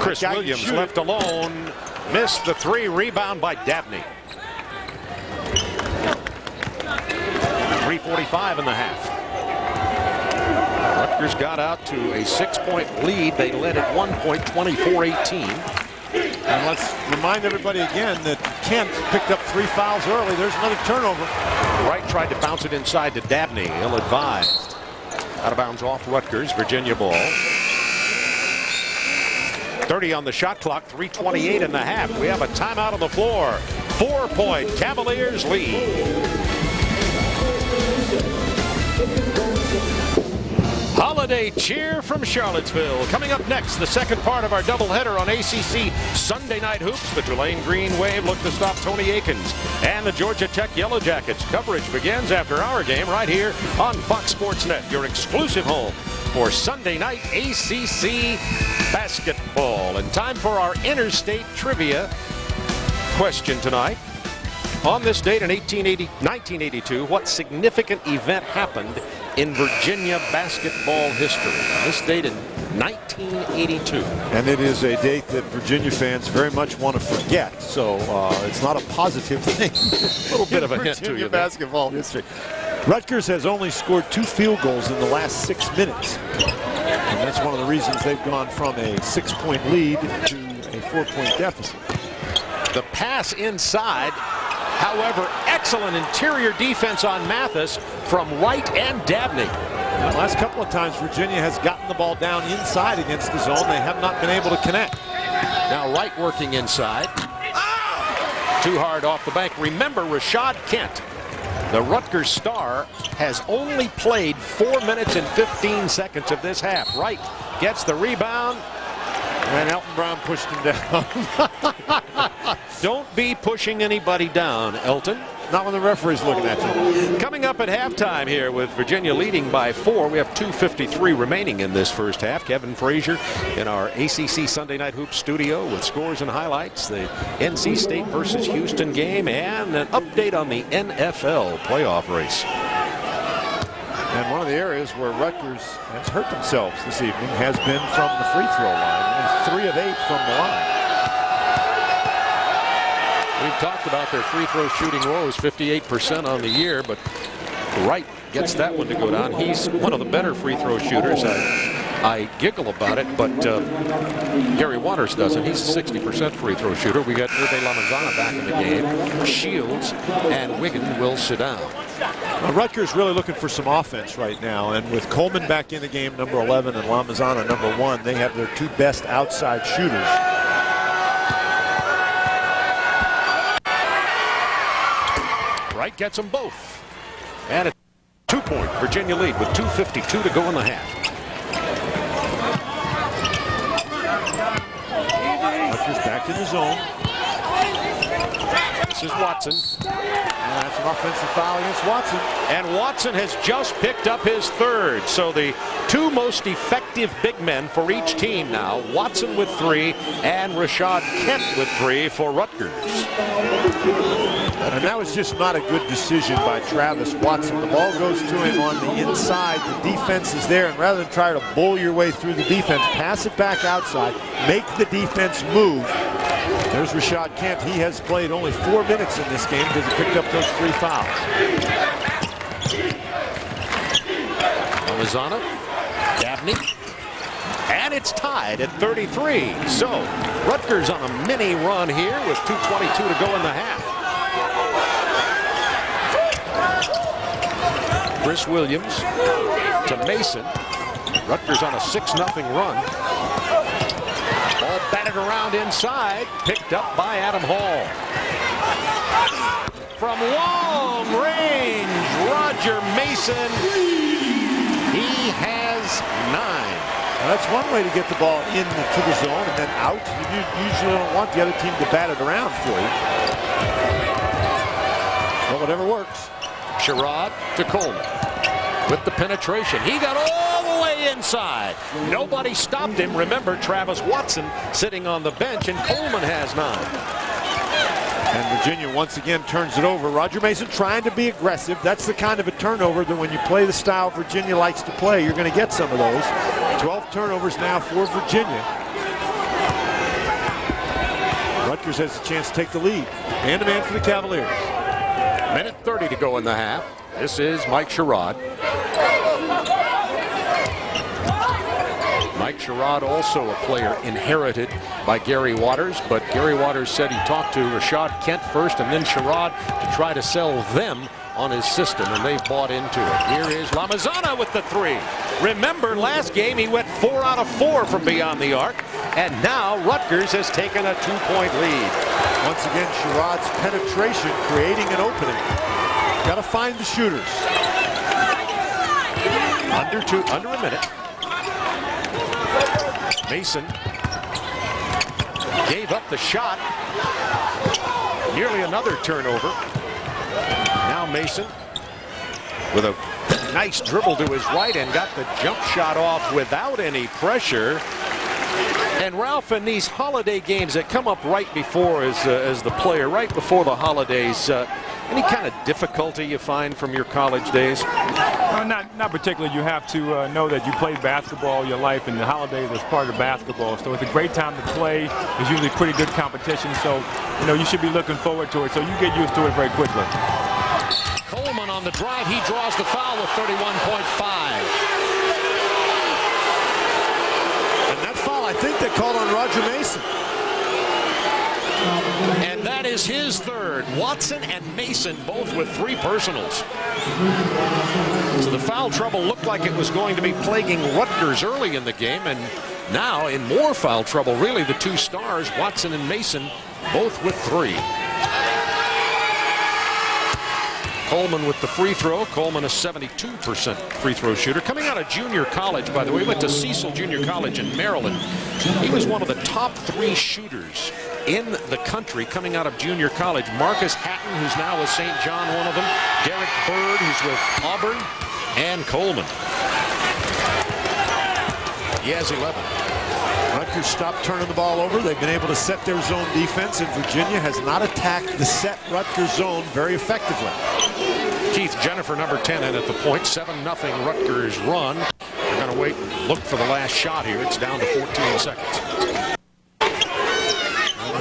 Chris Williams left alone. Missed the three. Rebound by Dabney. 3.45 in the half. Rutgers got out to a six-point lead. They led at one point, 24-18. And let's remind everybody again that Kent picked up three fouls early. There's another turnover. Wright tried to bounce it inside to Dabney. Ill-advised. Out of bounds off Rutgers. Virginia ball. 30 on the shot clock. 3.28 and a half. We have a timeout on the floor. Four-point Cavaliers lead. Holiday cheer from Charlottesville. Coming up next, the second part of our doubleheader on ACC Sunday Night Hoops. The Tulane Green Wave look to stop Tony Akins. And the Georgia Tech Yellow Jackets. Coverage begins after our game right here on Fox Sports Net, your exclusive home for Sunday night ACC basketball. And time for our interstate trivia question tonight. On this date in 1880, 1982, what significant event happened in Virginia basketball history? This date in 1982. And it is a date that Virginia fans very much want to forget. So uh, it's not a positive thing. A little bit of a hint to Virginia you there. basketball history. Rutgers has only scored two field goals in the last six minutes. And that's one of the reasons they've gone from a six-point lead to a four-point deficit. The pass inside. However, excellent interior defense on Mathis from Wright and Dabney. The last couple of times Virginia has gotten the ball down inside against the zone. They have not been able to connect. Now Wright working inside. Too hard off the bank. Remember Rashod Kent, the Rutgers star, has only played four minutes and 15 seconds of this half. Wright gets the rebound. And Elton Brown pushed him down. Don't be pushing anybody down, Elton. Not when the referee's looking at you. Coming up at halftime here with Virginia leading by four. We have 2.53 remaining in this first half. Kevin Frazier in our ACC Sunday Night Hoops studio with scores and highlights, the NC State versus Houston game, and an update on the NFL playoff race. The areas where Rutgers has hurt themselves this evening has been from the free throw line. Three of eight from the line. We've talked about their free throw shooting woes, 58% on the year, but Wright gets that one to go down. He's one of the better free throw shooters. I, I giggle about it, but uh, Gary Waters doesn't. He's a 60% free throw shooter. We got Hervé Lamizana back in the game. Shields and Wiggan will sit down. Now, Rutgers really looking for some offense right now, and with Coleman back in the game, number 11, and Lamizana, number one, they have their two best outside shooters. Wright gets them both. And a two-point Virginia lead with 2.52 to go in the half. Rutgers back in the zone. This is Watson. And that's an offensive foul against Watson. And Watson has just picked up his third. So the two most effective big men for each team now. Watson with three and Rashod Kent with three for Rutgers. And that was just not a good decision by Travis Watson. The ball goes to him on the inside. The defense is there. And rather than try to bull your way through the defense, pass it back outside, make the defense move. There's Rashod Kent. He has played only four minutes in this game because he picked up those three fouls. Amazana, Dabney, and it's tied at 33. So Rutgers on a mini run here with 2.22 to go in the half. Chris Williams to Mason. Rutgers on a 6-0 run. Ball batted around inside, picked up by Adam Hall. From long range, Roger Mason. He has nine. Now, that's one way to get the ball into the zone and then out. You usually don't want the other team to bat it around for you. But whatever works. Sherrod to Coleman with the penetration. He got all the way inside. Nobody stopped him. Remember, Travis Watson sitting on the bench, and Coleman has nine. And Virginia once again turns it over. Roger Mason trying to be aggressive. That's the kind of a turnover that when you play the style Virginia likes to play, you're going to get some of those. 12 turnovers now for Virginia. Rutgers has a chance to take the lead. And a man for the Cavaliers. Minute 30 to go in the half. This is Mike Sherrod. Mike Sherrod, also a player inherited by Gary Waters, but Gary Waters said he talked to Rashod Kent first and then Sherrod to try to sell them on his system, and they've bought into it. Here is Lamizana with the three. Remember, last game he went four out of four from beyond the arc, and now Rutgers has taken a two-point lead. Once again, Sherrod's penetration creating an opening. Got to find the shooters. Under two, under a minute. Mason gave up the shot. Nearly another turnover. Now Mason with a nice dribble to his right and got the jump shot off without any pressure. And Ralph, in these holiday games that come up right before as, uh, as the player, right before the holidays, uh, any kind of difficulty you find from your college days? Uh, not, not particularly. You have to uh, know that you played basketball all your life, and the holidays is part of basketball. So it's a great time to play. It's usually pretty good competition. So, you know, you should be looking forward to it. So you get used to it very quickly. Coleman on the drive. He draws the foul with 31.5. And that foul, I think they called on Roger Mason. And that is his third. Watson and Mason both with three personals. So the foul trouble looked like it was going to be plaguing Rutgers early in the game, and now in more foul trouble, really the two stars, Watson and Mason, both with three. Coleman with the free throw. Coleman a 72% free throw shooter. Coming out of junior college, by the way, went to Cecil Junior College in Maryland. He was one of the top three shooters in the country coming out of junior college. Marcus Hatten, who's now with St. John, one of them. Derek Bird, who's with Auburn. And Coleman. He has 11. Rutgers stopped turning the ball over. They've been able to set their zone defense, and Virginia has not attacked the set Rutgers zone very effectively. Keith Jenifer, number 10, in at the point. 7-0 Rutgers run. They're going to wait and look for the last shot here. It's down to 14 seconds.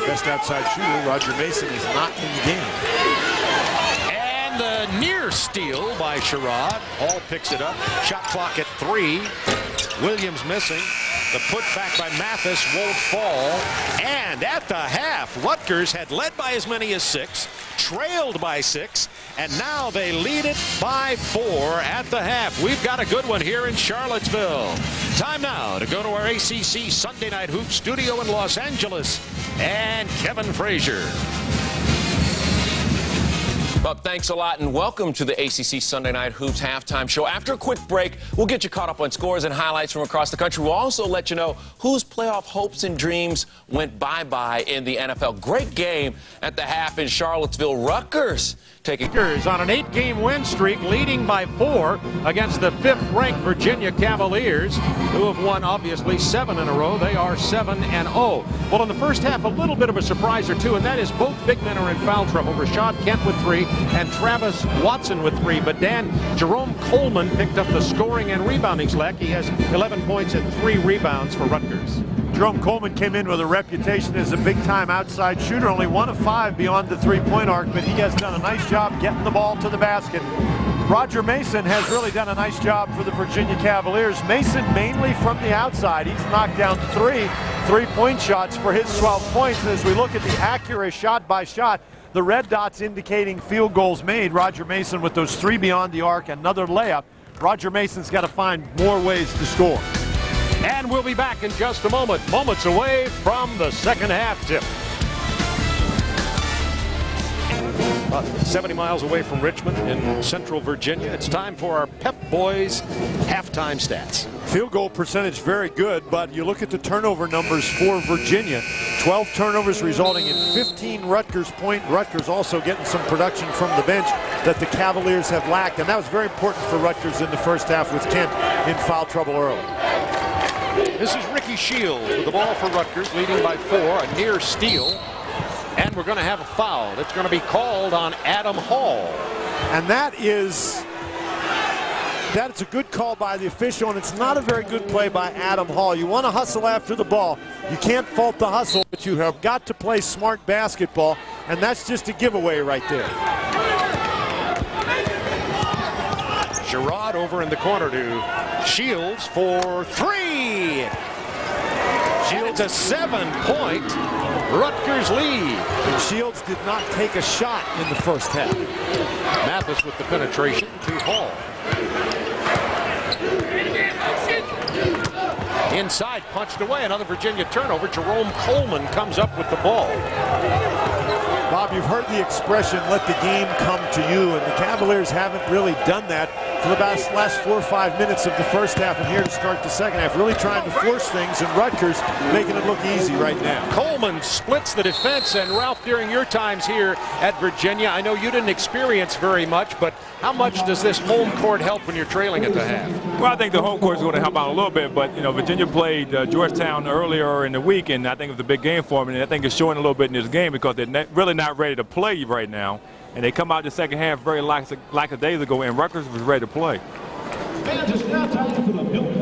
Best outside shooter, Roger Mason, is not in the game. And the near steal by Sherrod. Hall picks it up. Shot clock at three. Williams missing. The putback by Mathis won't fall. And at the half, Rutgers had led by as many as six, trailed by six, and now they lead it by four at the half. We've got a good one here in Charlottesville. Time now to go to our ACC Sunday Night Hoop studio in Los Angeles and Kevin Frazier. Bob, thanks a lot and welcome to the ACC Sunday Night Hoops halftime show. After a quick break, we'll get you caught up on scores and highlights from across the country. We'll also let you know whose playoff hopes and dreams went bye-bye in the NFL. Great game at the half in Charlottesville. Rutgers taking on an eight-game win streak, leading by four against the fifth-ranked Virginia Cavaliers, who have won obviously seven in a row. They are seven and zero. Well, in the first half, a little bit of a surprise or two, and that is both big men are in foul trouble. Rashod Kent with three, and Travis Watson with three. But Dan Jerome Coleman picked up the scoring and rebounding slack. He has 11 points and three rebounds for Rutgers. Jerome Coleman came in with a reputation as a big-time outside shooter, only one of five beyond the three-point arc, but he has done a nice job getting the ball to the basket. Roger Mason has really done a nice job for the Virginia Cavaliers. Mason mainly from the outside. He's knocked down three three-point shots for his 12 points. And as we look at the accurate shot by shot, the red dots indicating field goals made. Roger Mason with those three beyond the arc, another layup. Roger Mason's got to find more ways to score. And we'll be back in just a moment, moments away from the second half tip. About uh, 70 miles away from Richmond in central Virginia. It's time for our Pep Boys halftime stats. Field goal percentage very good, but you look at the turnover numbers for Virginia. 12 turnovers resulting in 15 Rutgers point. Rutgers also getting some production from the bench that the Cavaliers have lacked, and that was very important for Rutgers in the first half with Kent in foul trouble early. This is Ricky Shields with the ball for Rutgers, leading by four, a near steal. And we're going to have a foul. It's going to be called on Adam Hall. And that is that's a good call by the official, and it's not a very good play by Adam Hall. You want to hustle after the ball. You can't fault the hustle, but you have got to play smart basketball, and that's just a giveaway right there. Sherrod over in the corner to Shields for three. It's a seven-point Rutgers lead. And Shields did not take a shot in the first half. Mathis with the penetration to Hall. Inside, punched away. Another Virginia turnover. Jerome Coleman comes up with the ball. Bob, you've heard the expression, let the game come to you, and the Cavaliers haven't really done that for the last, last four or five minutes of the first half and here to start the second half, really trying to force things, and Rutgers making it look easy right now. Coleman splits the defense, and Ralph, during your times here at Virginia, I know you didn't experience very much, but how much does this home court help when you're trailing at the half? Well, I think the home court is going to help out a little bit, but, you know, Virginia played uh, Georgetown earlier in the week, and I think it was a big game for them, and I think it's showing a little bit in this game because they're really not ready to play right now. And they come out the second half very like, a days ago, and Rutgers was ready to play.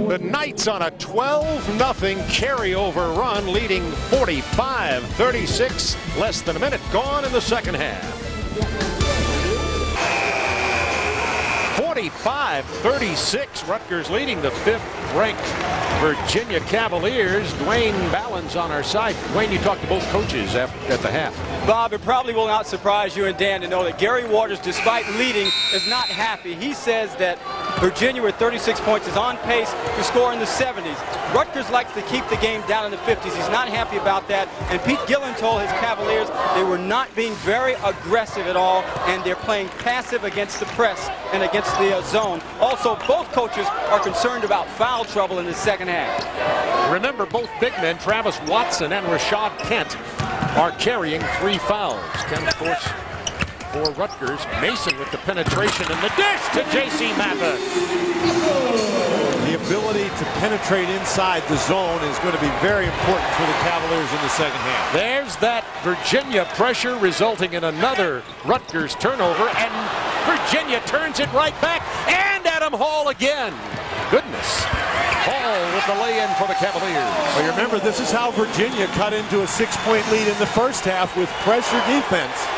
The Knights on a 12-0 carryover run, leading 45-36. Less than a minute gone in the second half. 45-36. Rutgers leading the fifth-ranked Virginia Cavaliers. Dwayne Ballen on our side. Dwayne, you talked to both coaches at the half. Bob, it probably will not surprise you and Dan to know that Gary Waters, despite leading, is not happy. He says that Virginia with 36 points is on pace to score in the 70s. Rutgers likes to keep the game down in the 50s. He's not happy about that. And Pete Gillen told his Cavaliers they were not being very aggressive at all, and they're playing passive against the press and against the uh, zone. Also, both coaches are concerned about foul trouble in the second half. Remember, both big men, Travis Watson and Rashod Kent, are carrying three fouls. Kent, of course, for Rutgers. Mason with the penetration and the dish to J.C. Mathis. The ability to penetrate inside the zone is going to be very important for the Cavaliers in the second half. There's that Virginia pressure resulting in another Rutgers turnover, and Virginia turns it right back, and Adam Hall again. Goodness. Hall with the lay-in for the Cavaliers. Well, you remember, this is how Virginia cut into a six-point lead in the first half with pressure defense.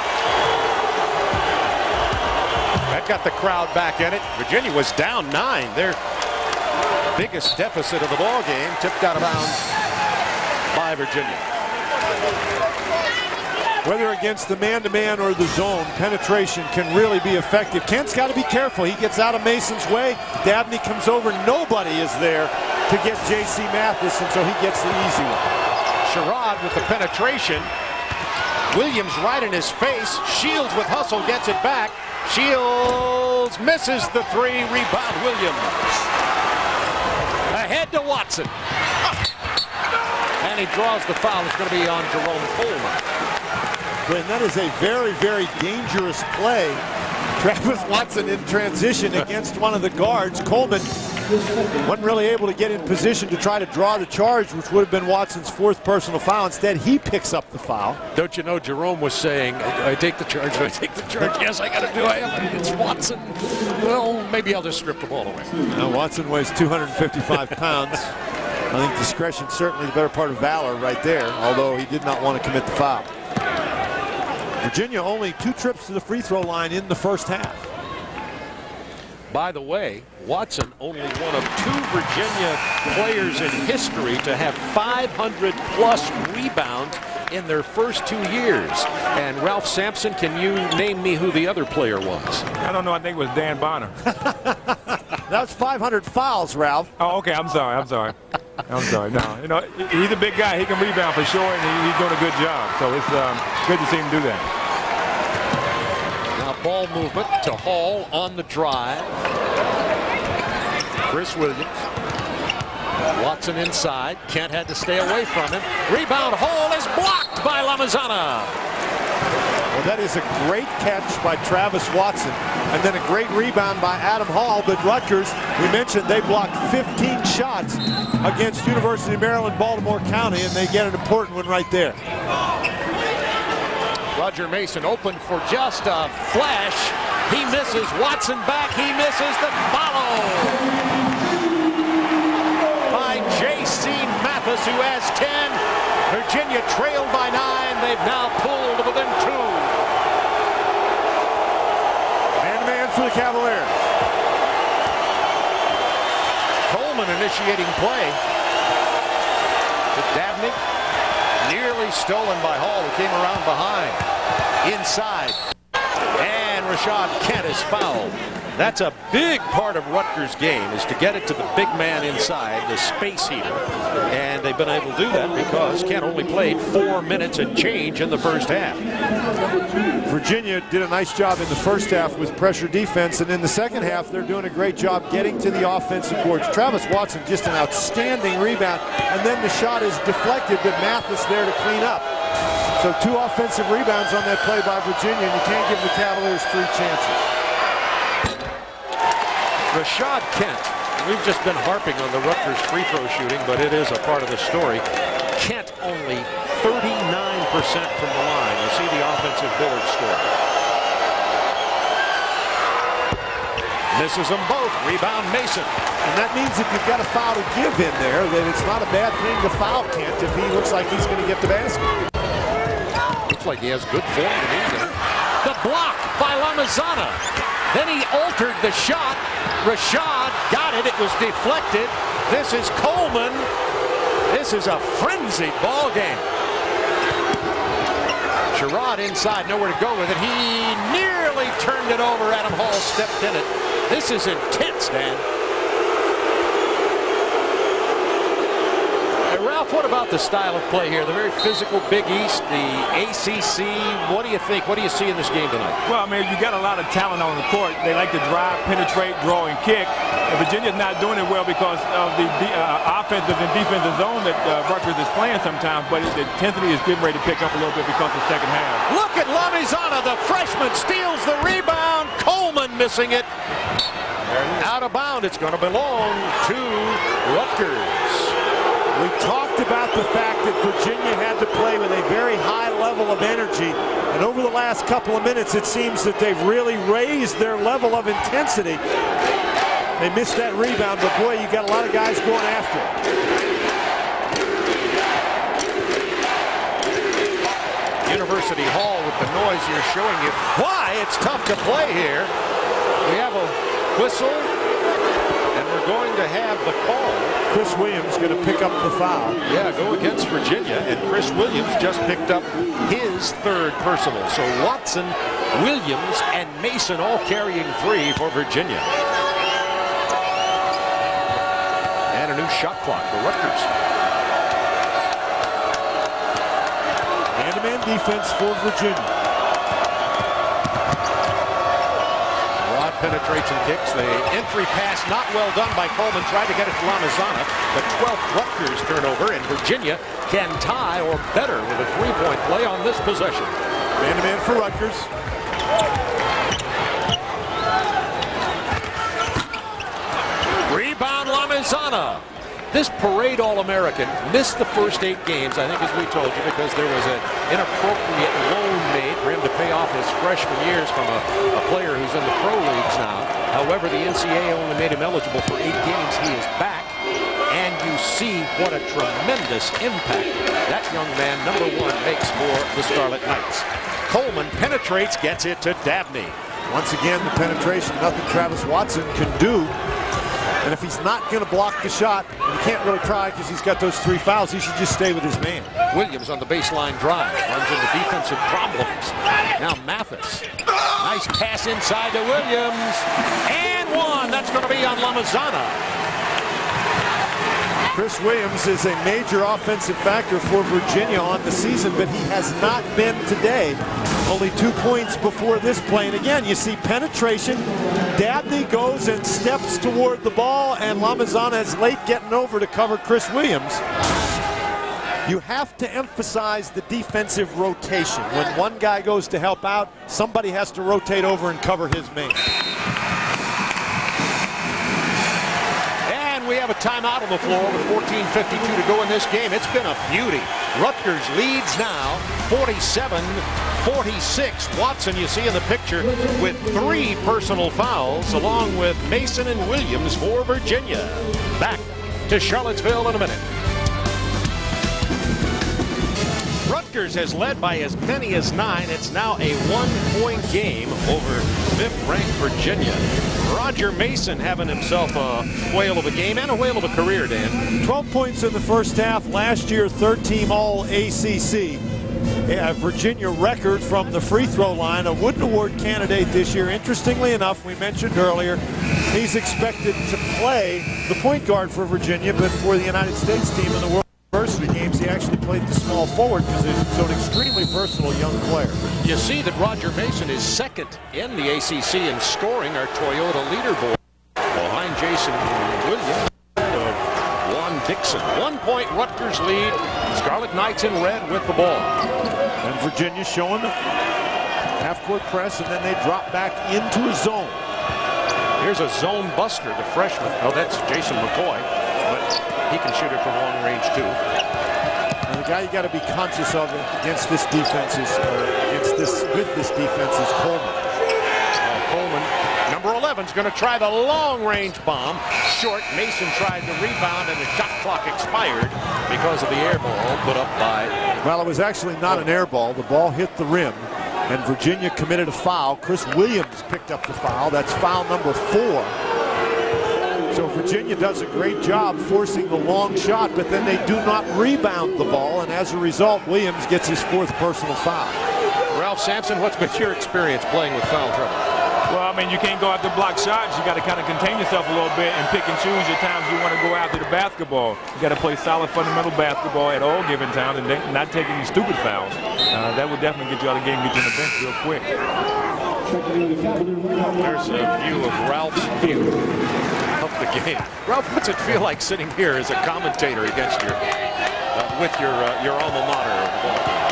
Got the crowd back in it. Virginia was down nine. Their biggest deficit of the ball game tipped out of bounds by Virginia. Whether against the man-to-man -man or the zone, penetration can really be effective. Kent's got to be careful. He gets out of Mason's way. Dabney comes over. Nobody is there to get J.C. Mathis, and so he gets the easy one. Sherrod with the penetration. Williams right in his face. Shields with hustle gets it back. Shields misses the three. Rebound Williams. Ahead to Watson. And he draws the foul. It's going to be on Jerome Coleman. Glenn, that is a very, very dangerous play. Travis Watson in transition against one of the guards. Coleman wasn't really able to get in position to try to draw the charge, which would have been Watson's fourth personal foul. Instead, he picks up the foul. Don't you know Jerome was saying, I, I take the charge, I take the charge. Yes, I got to do it. It's Watson. Well, maybe I'll just strip the ball away. Now, Watson weighs 255 pounds. I think discretion certainly the better part of valor right there, although he did not want to commit the foul. Virginia only two trips to the free throw line in the first half. By the way, Watson only one of two Virginia players in history to have 500 plus rebounds in their first two years. And Ralph Sampson, can you name me who the other player was? I don't know. I think it was Dan Bonner. That's 500 fouls, Ralph. Oh, okay. I'm sorry. I'm sorry. I'm sorry. No, you know, he's a big guy. He can rebound for sure, and he's doing a good job. So it's um, good to see him do that. Now ball movement to Hall on the drive. Chris Williams. Watson inside. Kent had to stay away from him. Rebound Hall is blocked by Lamizana. Well, that is a great catch by Travis Watson, and then a great rebound by Adam Hall. But Rutgers, we mentioned they blocked 15 shots against University of Maryland, Baltimore County, and they get an important one right there. Roger Mason open for just a flash. He misses. Watson back. He misses the follow by J.C. Mathis, who has 10. Virginia trailed by nine. They've now pulled within two. For the Cavaliers. Coleman initiating play. To Dabney. Nearly stolen by Hall, who came around behind. Inside. And Rashod Kent is fouled. That's a big part of Rutgers' game is to get it to the big man inside, the space heater. And they've been able to do that because Kent only played four minutes and change in the first half. Virginia did a nice job in the first half with pressure defense, and in the second half, they're doing a great job getting to the offensive boards. Travis Watson, just an outstanding rebound, and then the shot is deflected, but Mathis there to clean up. So two offensive rebounds on that play by Virginia, and you can't give the Cavaliers three chances. Rashod Kent, we've just been harping on the Rutgers free throw shooting, but it is a part of the story. Kent only 39% from the line. You see the offensive board score. Misses them both. Rebound Mason. And that means if you've got a foul to give in there, that it's not a bad thing to foul Kent if he looks like he's going to get the basket. Looks like he has good form. The block by Lamizana. Then he altered the shot. Rashod got it. It was deflected. This is Coleman. This is a frenzied ball game. Sherrod inside, nowhere to go with it. He nearly turned it over. Adam Hall stepped in it. This is intense, Dan. Ralph, what about the style of play here? The very physical Big East, the ACC. What do you think? What do you see in this game tonight? Well, I mean, you got a lot of talent on the court. They like to drive, penetrate, draw, and kick. And Virginia's not doing it well because of the uh, offensive and defensive zone that uh, Rutgers is playing sometimes. But the intensity is getting ready to pick up a little bit because of the second half. Look at Lamizana, the freshman, steals the rebound. Coleman missing it. Out of bound. It's going to belong to Rutgers. We talked about the fact that Virginia had to play with a very high level of energy. And over the last couple of minutes, it seems that they've really raised their level of intensity. They missed that rebound, but boy, you got a lot of guys going after it. University Hall with the noise here showing you why it's tough to play here. We have a whistle, going to have the call. Chris Williams going to pick up the foul. Yeah, go against Virginia, and Chris Williams just picked up his third personal. So Watson, Williams, and Mason all carrying three for Virginia. And a new shot clock for Rutgers. man defense for Virginia. Penetrates and kicks. The entry pass not well done by Coleman. Tried to get it to Lamizana. The 12th Rutgers turnover, and Virginia can tie or better with a three-point play on this possession. Man-to-man for Rutgers. Rebound Lamizana. This parade All-American missed the first eight games, I think, as we told you, because there was an inappropriate loan made for him to pay off his freshman years from a, a player who's in the pro leagues now. However, the NCAA only made him eligible for eight games. He is back, and you see what a tremendous impact that young man, number one, makes for the Scarlet Knights. Coleman penetrates, gets it to Dabney. Once again, the penetration, nothing Travis Watson can do. And if he's not going to block the shot, and he can't really try because he's got those three fouls, he should just stay with his man. Williams on the baseline drive, runs into defensive problems. Now Mathis, nice pass inside to Williams, and one. That's going to be on Lamizana. Chris Williams is a major offensive factor for Virginia on the season, but he has not been today. Only two points before this play. And again, you see penetration. Dabney goes and steps toward the ball, and Lamizana is late getting over to cover Chris Williams. You have to emphasize the defensive rotation. When one guy goes to help out, somebody has to rotate over and cover his man. And we have a timeout on the floor with 14.52 to go in this game. It's been a beauty. Rutgers leads now 47-46. Watson, you see in the picture, with three personal fouls, along with Mason and Williams for Virginia. Back to Charlottesville in a minute. Rutgers has led by as many as nine. It's now a one-point game over fifth-ranked Virginia. Roger Mason having himself a whale of a game and a whale of a career, Dan. 12 points in the first half. Last year, third team all ACC. A Virginia record from the free throw line. A Wooden Award candidate this year. Interestingly enough, we mentioned earlier, he's expected to play the point guard for Virginia, but for the United States team in the World forward position, so an extremely versatile young player. You see that Roger Mason is second in the ACC in scoring our Toyota leaderboard behind Jason Williams Juan Dixon. One point Rutgers lead. Scarlet Knights in red with the ball. And Virginia showing half-court press, and then they drop back into a zone. Here's a zone buster, the freshman. Oh, that's Jason McCoy, but he can shoot it from long range too. And the guy you got to be conscious of against this defense is, uh, against this with this defense is Coleman. Uh, Coleman, number 11, is going to try the long-range bomb. Short. Mason tried to rebound, and the shot clock expired because of the air ball put up by. Well, it was actually not an air ball. The ball hit the rim, and Virginia committed a foul. Chris Williams picked up the foul. That's foul number four. So Virginia does a great job forcing the long shot, but then they do not rebound the ball, and as a result, Williams gets his fourth personal foul. Ralph Sampson, what's been your experience playing with foul trouble? Well, I mean, you can't go after block shots. You got to kind of contain yourself a little bit and pick and choose your times you want to go after the basketball. You got to play solid fundamental basketball at all given times and not take any stupid fouls. Uh, that will definitely get you out of the game, get you on the bench real quick. There's a view of Ralph's view of the game. Ralph, what's it feel like sitting here as a commentator against your, uh, with your uh, your alma mater?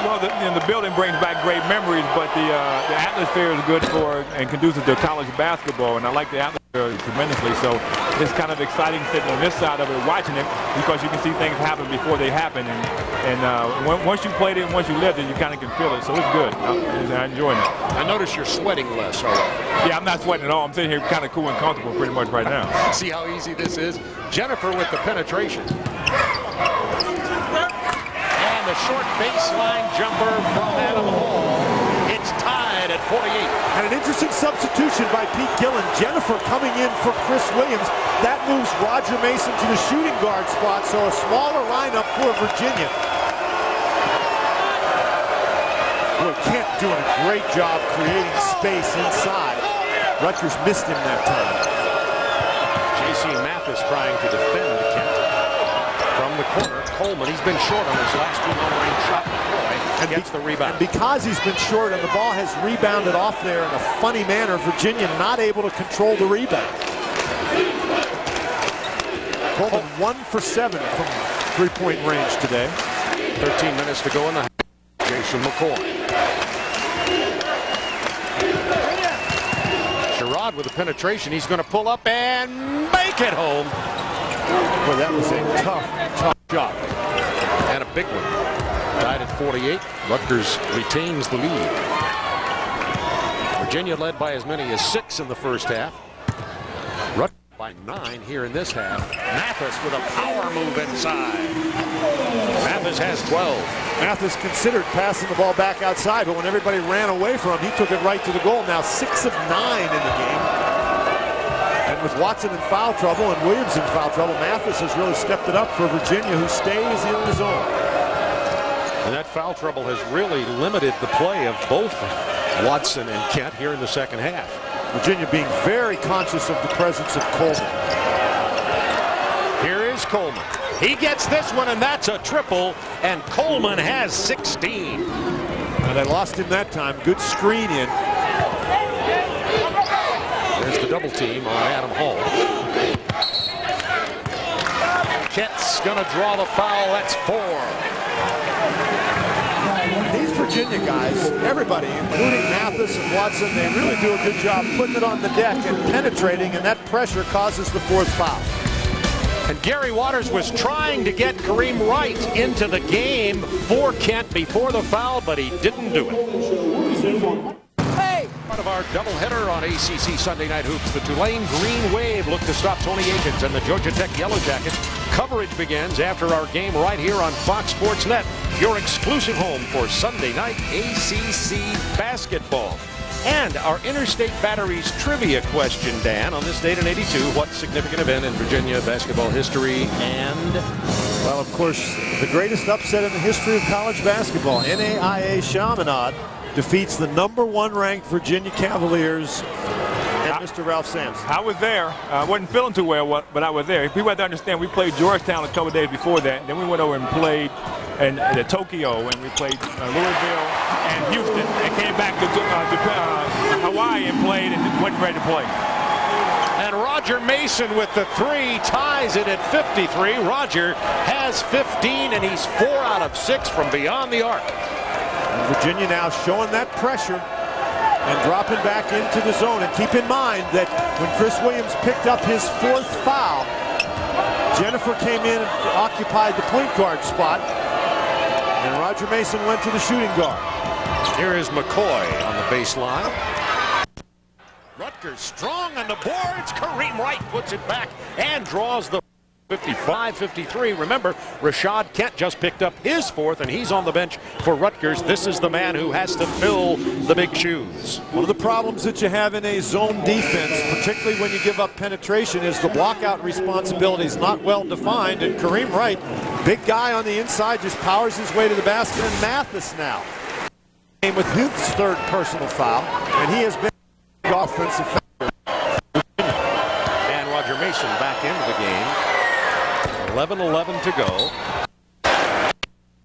Well, the, you know, the building brings back great memories, but the uh, the atmosphere is good for and conducive to college basketball, and I like the atmosphere tremendously. So it's kind of exciting sitting on this side of it, watching it, because you can see things happen before they happen, and and uh, once you played it, and once you lived it, you kind of can feel it. So it's good. I, I'm enjoying it. I notice you're sweating less. All right. Yeah, I'm not sweating at all. I'm sitting here kind of cool and comfortable pretty much right now. See how easy this is? Jenifer with the penetration. Short baseline jumper from Adam Hall. It's tied at 48. And an interesting substitution by Pete Gillen. Jenifer coming in for Chris Williams. That moves Roger Mason to the shooting guard spot, so a smaller lineup for Virginia. Boy, Kent doing a great job creating space inside. Rutgers missed him that time. J.C. Mathis trying to defend the corner, Coleman, he's been short on his last two long-range shot. McCoy And gets the rebound. And because he's been short and the ball has rebounded off there in a funny manner, Virginia not able to control the rebound. Coleman one for seven from three-point range today. 13 minutes to go in the. Jason McCoy. Sherrod with the penetration. He's going to pull up and make it home. Boy, that was a tough, tough shot. And a big one. Tied at 48. Rutgers retains the lead. Virginia led by as many as six in the first half. Rutgers by nine here in this half. Mathis with a power move inside. Mathis has 12. Mathis considered passing the ball back outside, but when everybody ran away from him, he took it right to the goal. Now six of nine in the game. And with Watson in foul trouble and Williams in foul trouble, Mathis has really stepped it up for Virginia, who stays in the zone. And that foul trouble has really limited the play of both Watson and Kent here in the second half. Virginia being very conscious of the presence of Coleman. Here is Coleman. He gets this one, and that's a triple, and Coleman has 16. And they lost him that time. Good screen in. The double team on Adam Hall. Kent's to draw the foul. That's four. These Virginia guys, everybody, including Mathis and Watson, they really do a good job putting it on the deck and penetrating, and that pressure causes the fourth foul. And Gary Waters was trying to get Kareem Wright into the game for Kent before the foul, but he didn't do it. Part of our doubleheader on ACC Sunday Night Hoops. The Tulane Green Wave look to stop Tony Akins and the Georgia Tech Yellow Jackets. Coverage begins after our game right here on Fox Sports Net, your exclusive home for Sunday night ACC basketball. And our Interstate Batteries trivia question, Dan, on this date in 82. What significant event in Virginia basketball history and Well, of course, the greatest upset in the history of college basketball. NAIA Chaminade defeats the number one ranked Virginia Cavaliers and Mr. Ralph Sampson. I was there. I wasn't feeling too well, but I was there. People have to understand we played Georgetown a couple days before that. Then we went over and played in, in Tokyo, and we played uh, Louisville and Houston, and came back to, uh, to uh, Hawaii and played and wasn't ready to play. And Roger Mason with the three ties it at 53. Roger has 15 and he's four out of six from beyond the arc. And Virginia now showing that pressure and dropping back into the zone. And keep in mind that when Chris Williams picked up his fourth foul, Jenifer came in and occupied the point guard spot. And Roger Mason went to the shooting guard. Here is McCoy on the baseline. Rutgers strong on the boards. Kareem Wright puts it back and draws the 55-53. Remember, Rashod Kent just picked up his fourth, and he's on the bench for Rutgers. This is the man who has to fill the big shoes. One of the problems that you have in a zone defense, particularly when you give up penetration, is the blockout responsibility is not well defined. And Kareem Wright, big guy on the inside, just powers his way to the basket. And Mathis now came with his third personal foul, and he has been offensive foul. And Roger Mason back into the game. 11-11 to go.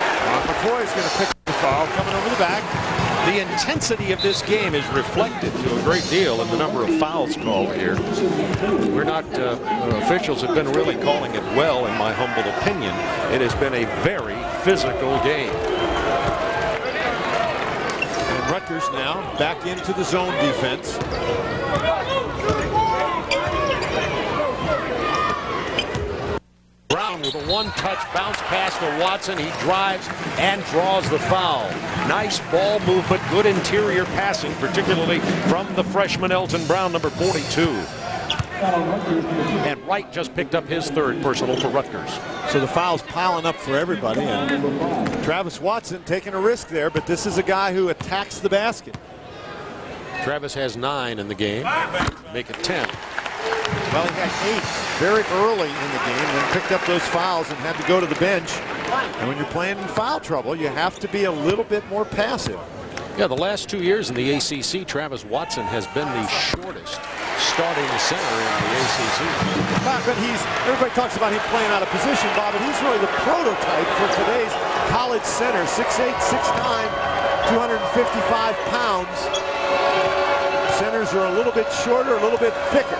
McCoy is going to pick the foul coming over the back. The intensity of this game is reflected to a great deal in the number of fouls called here. We're not, uh, uh, officials have been really calling it well, in my humble opinion. It has been a very physical game. And Rutgers now back into the zone defense. Brown with a one-touch bounce pass to Watson. He drives and draws the foul. Nice ball movement, good interior passing, particularly from the freshman Elton Brown, number 42. And Wright just picked up his third personal for Rutgers. So the foul's piling up for everybody. And Travis Watson taking a risk there, but this is a guy who attacks the basket. Travis has nine in the game. Make it 10. Well, he had eight very early in the game, then picked up those fouls and had to go to the bench. And when you're playing in foul trouble, you have to be a little bit more passive. Yeah, the last two years in the ACC, Travis Watson has been the shortest starting center in the ACC. But, but he's everybody talks about him playing out of position, Bob, and he's really the prototype for today's college center. 6'8", 6'9", 255 pounds. Centers are a little bit shorter, a little bit thicker.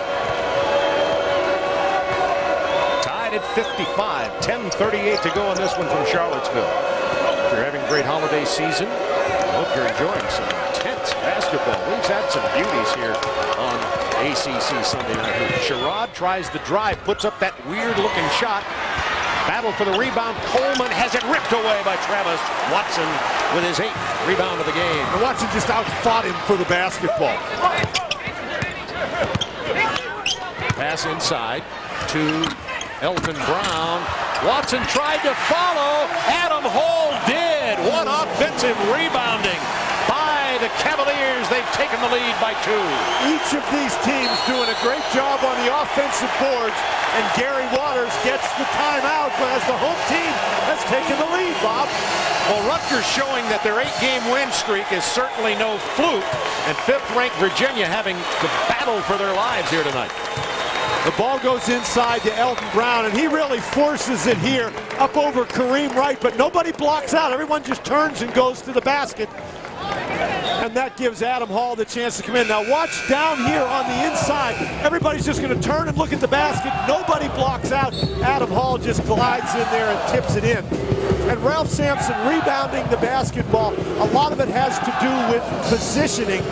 At 55, 10.38 to go in this one from Charlottesville. If you're having a great holiday season, I hope you're enjoying some intense basketball. We've had some beauties here on ACC Sunday Night Hoops. Sherrod tries the drive, puts up that weird-looking shot. Battle for the rebound. Coleman has it ripped away by Travis Watson with his eighth rebound of the game. And Watson just outfought him for the basketball. Pass inside to Elton Brown. Watson tried to follow. Adam Hall did. What offensive rebounding by the Cavaliers. They've taken the lead by two. Each of these teams doing a great job on the offensive boards, and Gary Waters gets the timeout but as the home team has taken the lead, Bob. Well, Rutgers showing that their eight-game win streak is certainly no fluke, and fifth-ranked Virginia having to battle for their lives here tonight. The ball goes inside to Elton Brown, and he really forces it here up over Kareem Wright, but nobody blocks out. Everyone just turns and goes to the basket. And that gives Adam Hall the chance to come in. Now watch down here on the inside. Everybody's just going to turn and look at the basket. Nobody blocks out. Adam Hall just glides in there and tips it in. And Ralph Sampson rebounding the basketball. A lot of it has to do with positioning.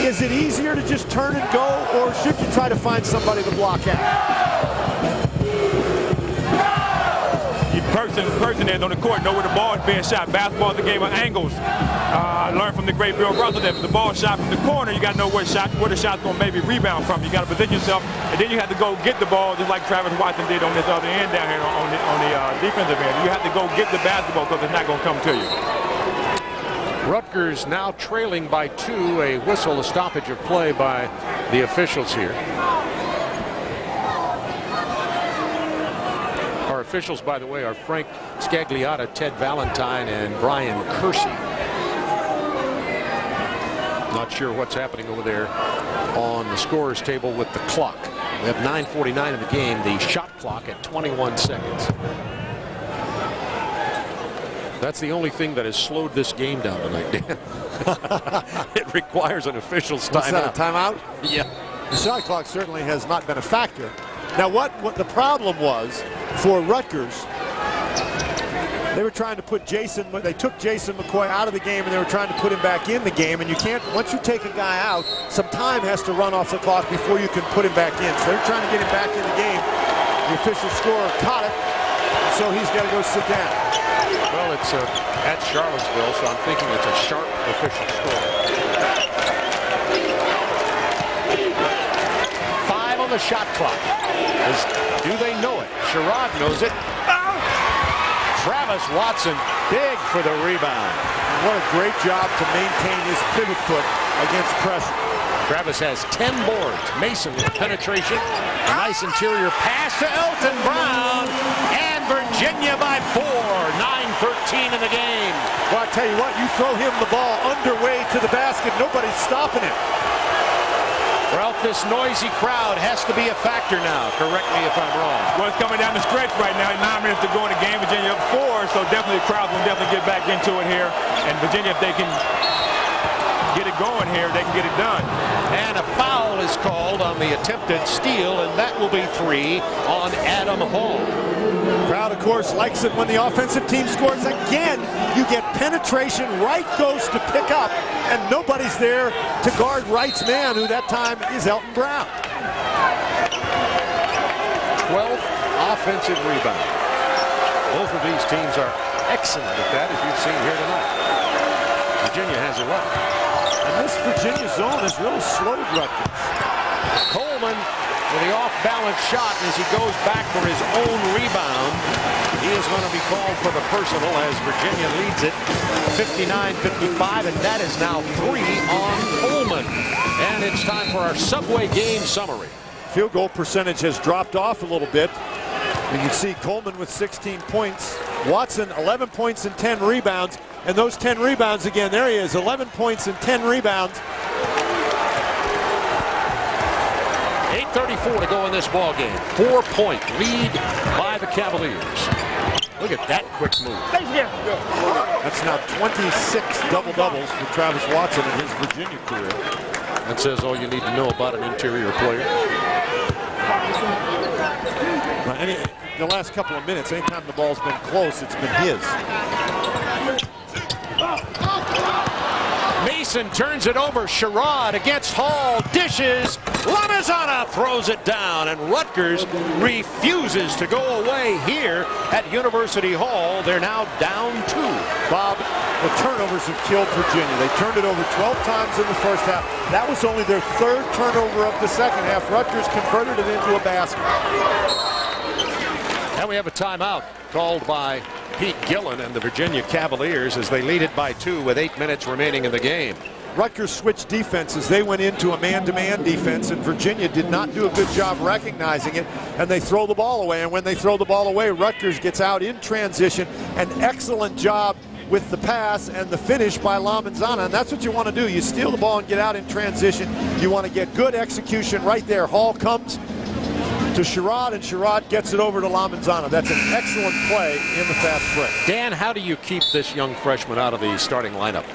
Is it easier to just turn and go, or should you try to find somebody to block out? You person, person there on the court know where the ball is being shot. Basketball is a game of angles. Uh, I learned from the great Bill Russell that if the ball shot from the corner, you got to know where shot where the shot's going to maybe rebound from. You got to position yourself, and then you have to go get the ball, just like Travis Watson did on this other end down here on the, on the uh, defensive end. You have to go get the basketball because it's not going to come to you. Rutgers now trailing by two. A whistle, a stoppage of play by the officials here. Our officials, by the way, are Frank Scagliotta, Ted Valentine, and Brian Kersey. Not sure what's happening over there on the scorer's table with the clock. We have 9.49 in the game, the shot clock at 21 seconds. That's the only thing that has slowed this game down tonight, Dan. it requires an official's that, timeout. a timeout? Yeah. The shot clock certainly has not been a factor. Now, what, what the problem was for Rutgers, they were trying to put Jason, they took Jason McCoy out of the game and they were trying to put him back in the game. And you can't, once you take a guy out, some time has to run off the clock before you can put him back in. So they're trying to get him back in the game. The official scorer caught it, so he's got to go sit down. Well, it's uh, at Charlottesville, so I'm thinking it's a sharp official score. Five on the shot clock. Is- do they know it? Sherrod knows it. Travis Watson, big for the rebound. What a great job to maintain his pivot foot against pressure. Travis has 10 boards. Mason with penetration. Nice interior pass to Elton Brown. And Virginia by four. 9-13 in the game. Well, I tell you what, you throw him the ball underway to the basket, nobody's stopping it. Ralph, this noisy crowd has to be a factor now. Correct me if I'm wrong. Well, it's coming down the stretch right now. Nine minutes to go in the game. Virginia up four, so definitely the crowd will definitely get back into it here. And Virginia, if they can get it going here, they can get it done. And a foul is called on the attempted steal, and that will be three on Adam Hall. Crowd, of course, likes it when the offensive team scores again. You get penetration. Wright goes to pick up, and nobody's there to guard Wright's man, who that time is Elton Brown. 12th offensive rebound. Both of these teams are excellent at that, as you've seen here tonight. Virginia has 11. And this Virginia zone has really slowed Rutgers. Coleman with the off-balance shot as he goes back for his own rebound. He is going to be called for the personal as Virginia leads it 59-55, and that is now three on Coleman. And it's time for our Subway game summary. Field goal percentage has dropped off a little bit. You can see Coleman with 16 points. Watson 11 points and 10 rebounds. And those 10 rebounds again, there he is, 11 points and 10 rebounds. 8.34 to go in this ball game. Four-point lead by the Cavaliers. Look at that quick move. That's now 26 double-doubles for Travis Watson in his Virginia career. That says all you need to know about an interior player. Any, the last couple of minutes, anytime the ball's been close, it's been his. Mason turns it over. Sherrod against Hall. Dishes. Lamizana throws it down. And Rutgers refuses to go away here at University Hall. They're now down two. Bob, the turnovers have killed Virginia. They turned it over 12 times in the first half. That was only their third turnover of the second half. Rutgers converted it into a basket. And we have a timeout called by Pete Gillen and the Virginia Cavaliers as they lead it by two with eight minutes remaining in the game. Rutgers switched defenses. They went into a man-to-man defense, and Virginia did not do a good job recognizing it, and they throw the ball away. And when they throw the ball away, Rutgers gets out in transition. An excellent job with the pass and the finish by Lamizana, and that's what you want to do. You steal the ball and get out in transition. You want to get good execution right there. Hall comes to Sherrod, and Sherrod gets it over to Lamizana. That's an excellent play in the fast break. Dan, how do you keep this young freshman out of the starting lineup?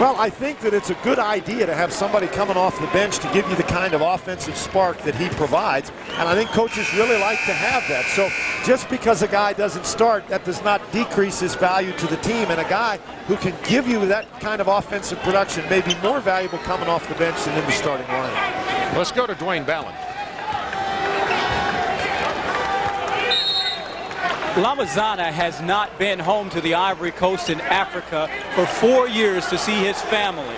Well, I think that it's a good idea to have somebody coming off the bench to give you the kind of offensive spark that he provides. And I think coaches really like to have that. So just because a guy doesn't start, that does not decrease his value to the team. And a guy who can give you that kind of offensive production may be more valuable coming off the bench than in the starting lineup. Let's go to Dwayne Ballen. Lamizana has not been home to the Ivory Coast in Africa for four years to see his family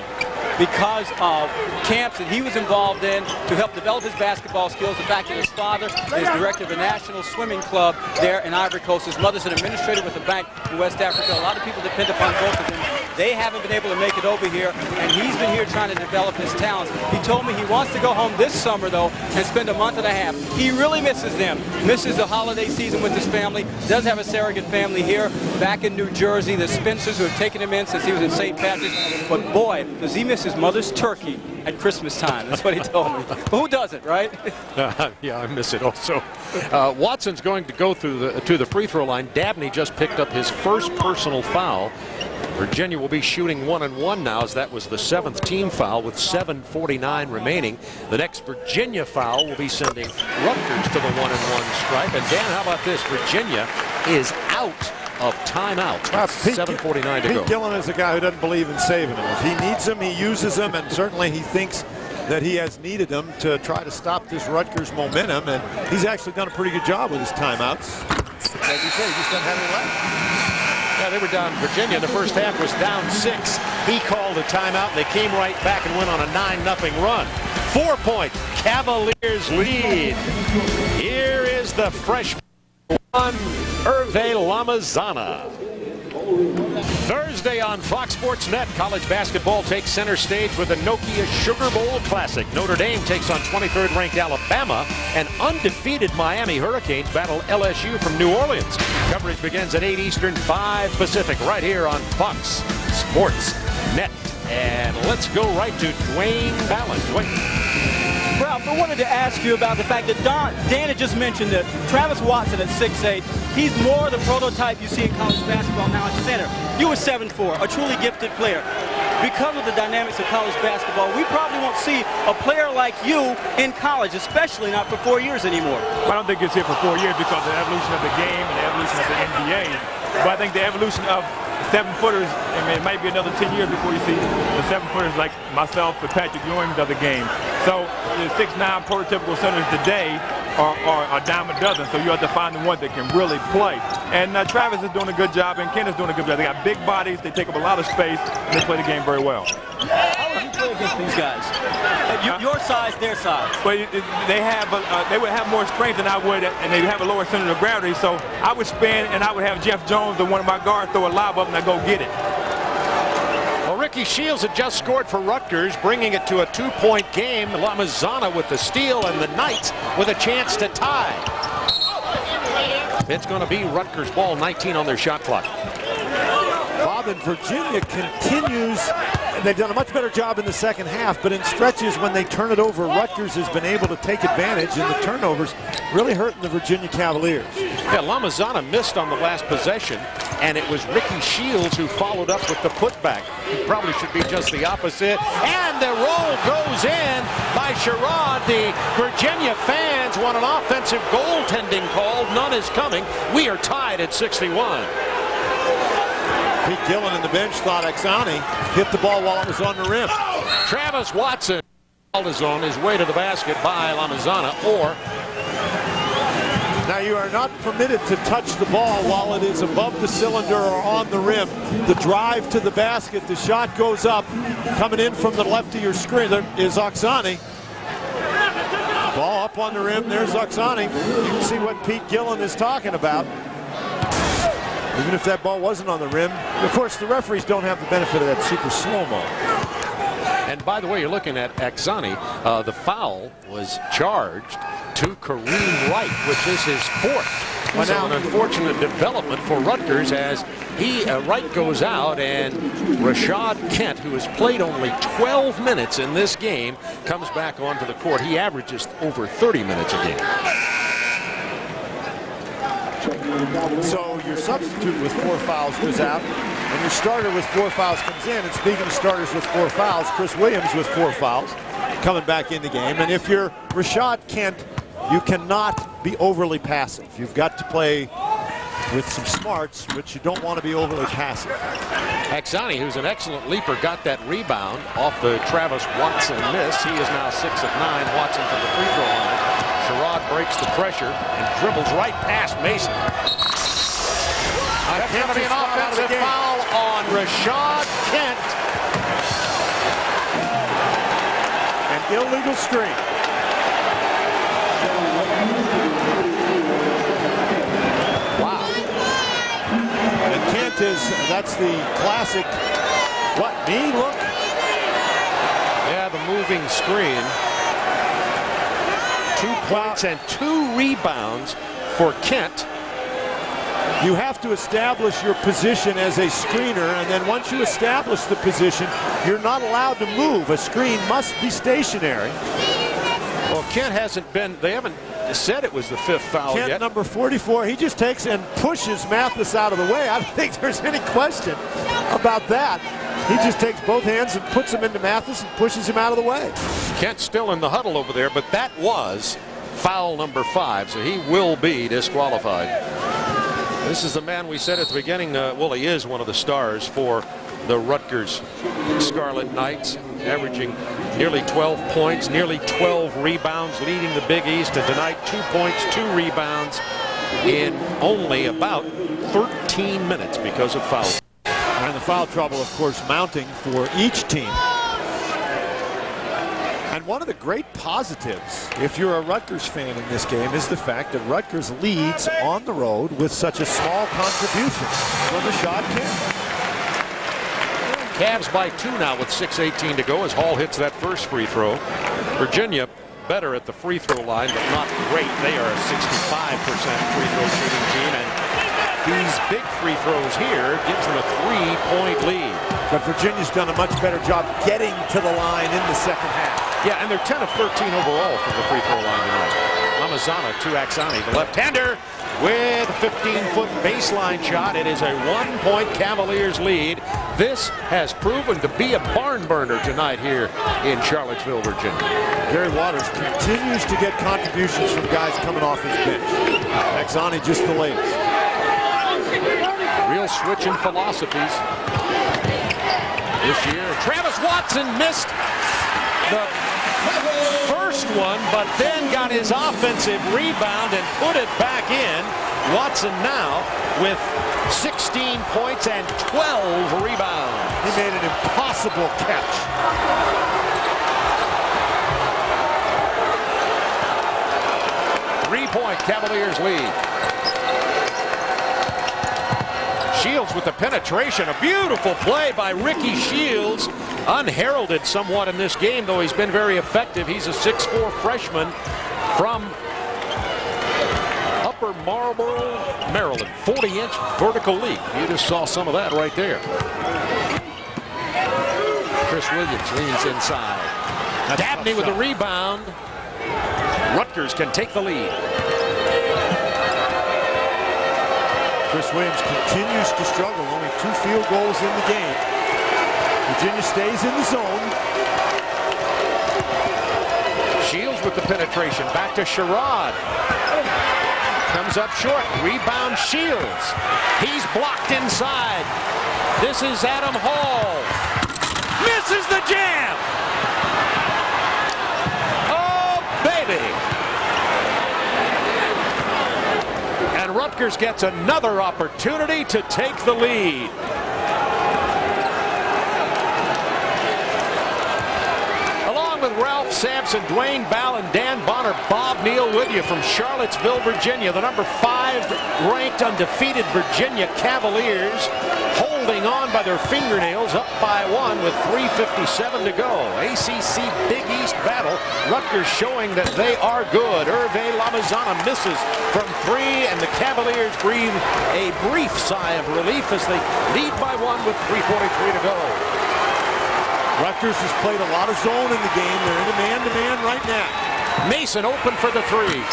because of camps that he was involved in to help develop his basketball skills. The fact that his father is director of a National Swimming Club there in Ivory Coast. His mother's an administrator with a bank in West Africa. A lot of people depend upon both of them. They haven't been able to make it over here, and he's been here trying to develop his talents. He told me he wants to go home this summer, though, and spend a month and a half. He really misses them. Misses the holiday season with his family. Does have a surrogate family here back in New Jersey, the Spencers, who have taken him in since he was in St. Patrick's. But boy, does he miss his mother's turkey at Christmas time. That's what he told me. Who doesn't, right? Uh, yeah, I miss it also. Uh, Watson's going to go through the to the free throw line. Dabney just picked up his first personal foul. Virginia will be shooting one and one now as that was the seventh team foul with 7.49 remaining. The next Virginia foul will be sending Rutgers to the one and one stripe. And Dan, how about this? Virginia is out of timeout. Well, Pete, 7.49 to Pete go. Gillen is a guy who doesn't believe in saving them. If he needs them, he uses them, and certainly he thinks that he has needed them to try to stop this Rutgers momentum, and he's actually done a pretty good job with his timeouts. As you say, he just doesn't have any left. Yeah, they were down. Virginia in the first half was down six. He called a timeout. And they came right back and went on a 9-0 run. Four-point Cavaliers lead. Here is the freshman, Hervé Lamizana. Thursday on Fox Sports Net, college basketball takes center stage with the Nokia Sugar Bowl Classic. Notre Dame takes on 23rd ranked Alabama, and undefeated Miami Hurricanes battle LSU from New Orleans. Coverage begins at 8 Eastern, 5 Pacific, right here on Fox Sports Net. And let's go right to Dwayne Ballen. Dwayne. Ralph, I wanted to ask you about the fact that Don, Dan had just mentioned that Travis Watson at 6'8", he's more the prototype you see in college basketball now at center. You were 7'4", a truly gifted player. Because of the dynamics of college basketball, we probably won't see a player like you in college, especially not for four years anymore. I don't think it's here for four years because of the evolution of the game and the evolution of the NBA. But I think the evolution of seven footers, I mean, it might be another 10 years before you see the seven footers like myself, the Patrick Ewing of the game. So the six nine prototypical centers today are, are a dime a dozen. So you have to find the one that can really play. And uh, Travis is doing a good job, and Kent is doing a good job. They got big bodies, they take up a lot of space, and they play the game very well. How would you play against these guys? Uh, Your size, their size. But it- it- they have, uh, uh, they would have more strength than I would, and they have a lower center of gravity. So I would spin, and I would have Jeff Jones, the one of my guards, throw a lob up, and I go get it. Well, Ricky Shields had just scored for Rutgers, bringing it to a two-point game. Lamizana with the steal, and the Knights with a chance to tie. It's going to be Rutgers ball, 19 on their shot clock. Bob and Virginia continues they've done a much better job in the second half, but in stretches when they turn it over, Rutgers has been able to take advantage, and the turnovers really hurting the Virginia Cavaliers. Yeah, Lamizana missed on the last possession, and it was Ricky Shields who followed up with the putback. It probably should be just the opposite. And the roll goes in by Sherrod. The Virginia fans want an offensive goaltending call. None is coming. We are tied at 61. Pete Gillen in the bench thought Axani hit the ball while it was on the rim. Travis Watson is on his way to the basket by Lamizana, or now you are not permitted to touch the ball while it is above the cylinder or on the rim. The drive to the basket, the shot goes up, coming in from the left of your screen there is Axani. Ball up on the rim, there's Axani. You can see what Pete Gillen is talking about. Even if that ball wasn't on the rim. Of course, the referees don't have the benefit of that super slow-mo. And by the way, you're looking at Axani. Uh, the foul was charged to Kareem Wright, which is his fourth. Well, now, an unfortunate development for Rutgers as he uh, Wright goes out and Rashod Kent, who has played only 12 minutes in this game, comes back onto the court. He averages over 30 minutes a game. So your substitute with four fouls goes out, and your starter with four fouls comes in. And speaking of starters with four fouls, Chris Williams with four fouls coming back in the game. And if you're Rashod Kent, you cannot be overly passive. You've got to play with some smarts, but you don't want to be overly passive. Axani, who's an excellent leaper, got that rebound off the Travis Watson miss. He is now six of nine. Watson from the free throw line. Sherrod breaks the pressure and dribbles right past Mason. That's going to be an offensive foul on Rashod Kent. An illegal screen. Wow. And Kent is, that's the classic, what, me look? Yeah, the moving screen. Two points and two rebounds for Kent. You have to establish your position as a screener, and then once you establish the position, you're not allowed to move. A screen must be stationary. Well, Kent hasn't been, they haven't said it was the fifth foul Kent, yet. number 44, he just takes and pushes Mathis out of the way. I don't think there's any question about that. He just takes both hands and puts him into Mathis and pushes him out of the way. Kent still in the huddle over there, but that was foul number five, so he will be disqualified. This is the man we said at the beginning, uh, well, he is one of the stars for the Rutgers Scarlet Knights, averaging nearly 12 points, nearly 12 rebounds, leading the Big East, and tonight two points, two rebounds in only about 13 minutes because of fouls. And the foul trouble, of course, mounting for each team. One of the great positives, if you're a Rutgers fan in this game, is the fact that Rutgers leads on the road with such a small contribution from Rashod Kent. Cavs by two now with 6.18 to go as Hall hits that first free throw. Virginia better at the free throw line, but not great. They are a 65% free throw shooting team, and these big free throws here gives them a three-point lead. But Virginia's done a much better job getting to the line in the second. Yeah, and they're 10 of 13 overall from the free throw line tonight. Lamizana to Axani, the left-hander with a 15-foot baseline shot. It is a one-point Cavaliers lead. This has proven to be a barn burner tonight here in Charlottesville, Virginia. Gary Waters continues to get contributions from guys coming off his bench. Axani just the latest. Real switch in philosophies this year. Travis Watson missed the first one, but then got his offensive rebound and put it back in. Watson now with 16 points and 12 rebounds. He made an impossible catch. Three-point Cavaliers lead. Shields with the penetration. A beautiful play by Ricky Shields. Unheralded somewhat in this game, though he's been very effective. He's a 6'4 freshman from Upper Marlboro, Maryland. 40-inch vertical leap. You just saw some of that right there. Chris Williams leans inside. Dabney with the rebound. Rutgers can take the lead. Chris Williams continues to struggle. Only two field goals in the game. Virginia stays in the zone. Shields with the penetration. Back to Sherrod. Comes up short. Rebound Shields. He's blocked inside. This is Adam Hall. Misses the jam. Oh, baby. And Rutgers gets another opportunity to take the lead. Along with Ralph Sampson, Dwayne Ball, and Dan Bonner, Bob Neal with you from Charlottesville, Virginia. The number five ranked undefeated Virginia Cavaliers holding on by their fingernails up by one with 3.57 to go. ACC Big East battle. Rutgers showing that they are good. Hervé Lamizana misses from three, and the Cavaliers breathe a brief sigh of relief as they lead by one with 3.43 to go. Rutgers has played a lot of zone in the game. They're in a man-to-man right now. Mason open for the three.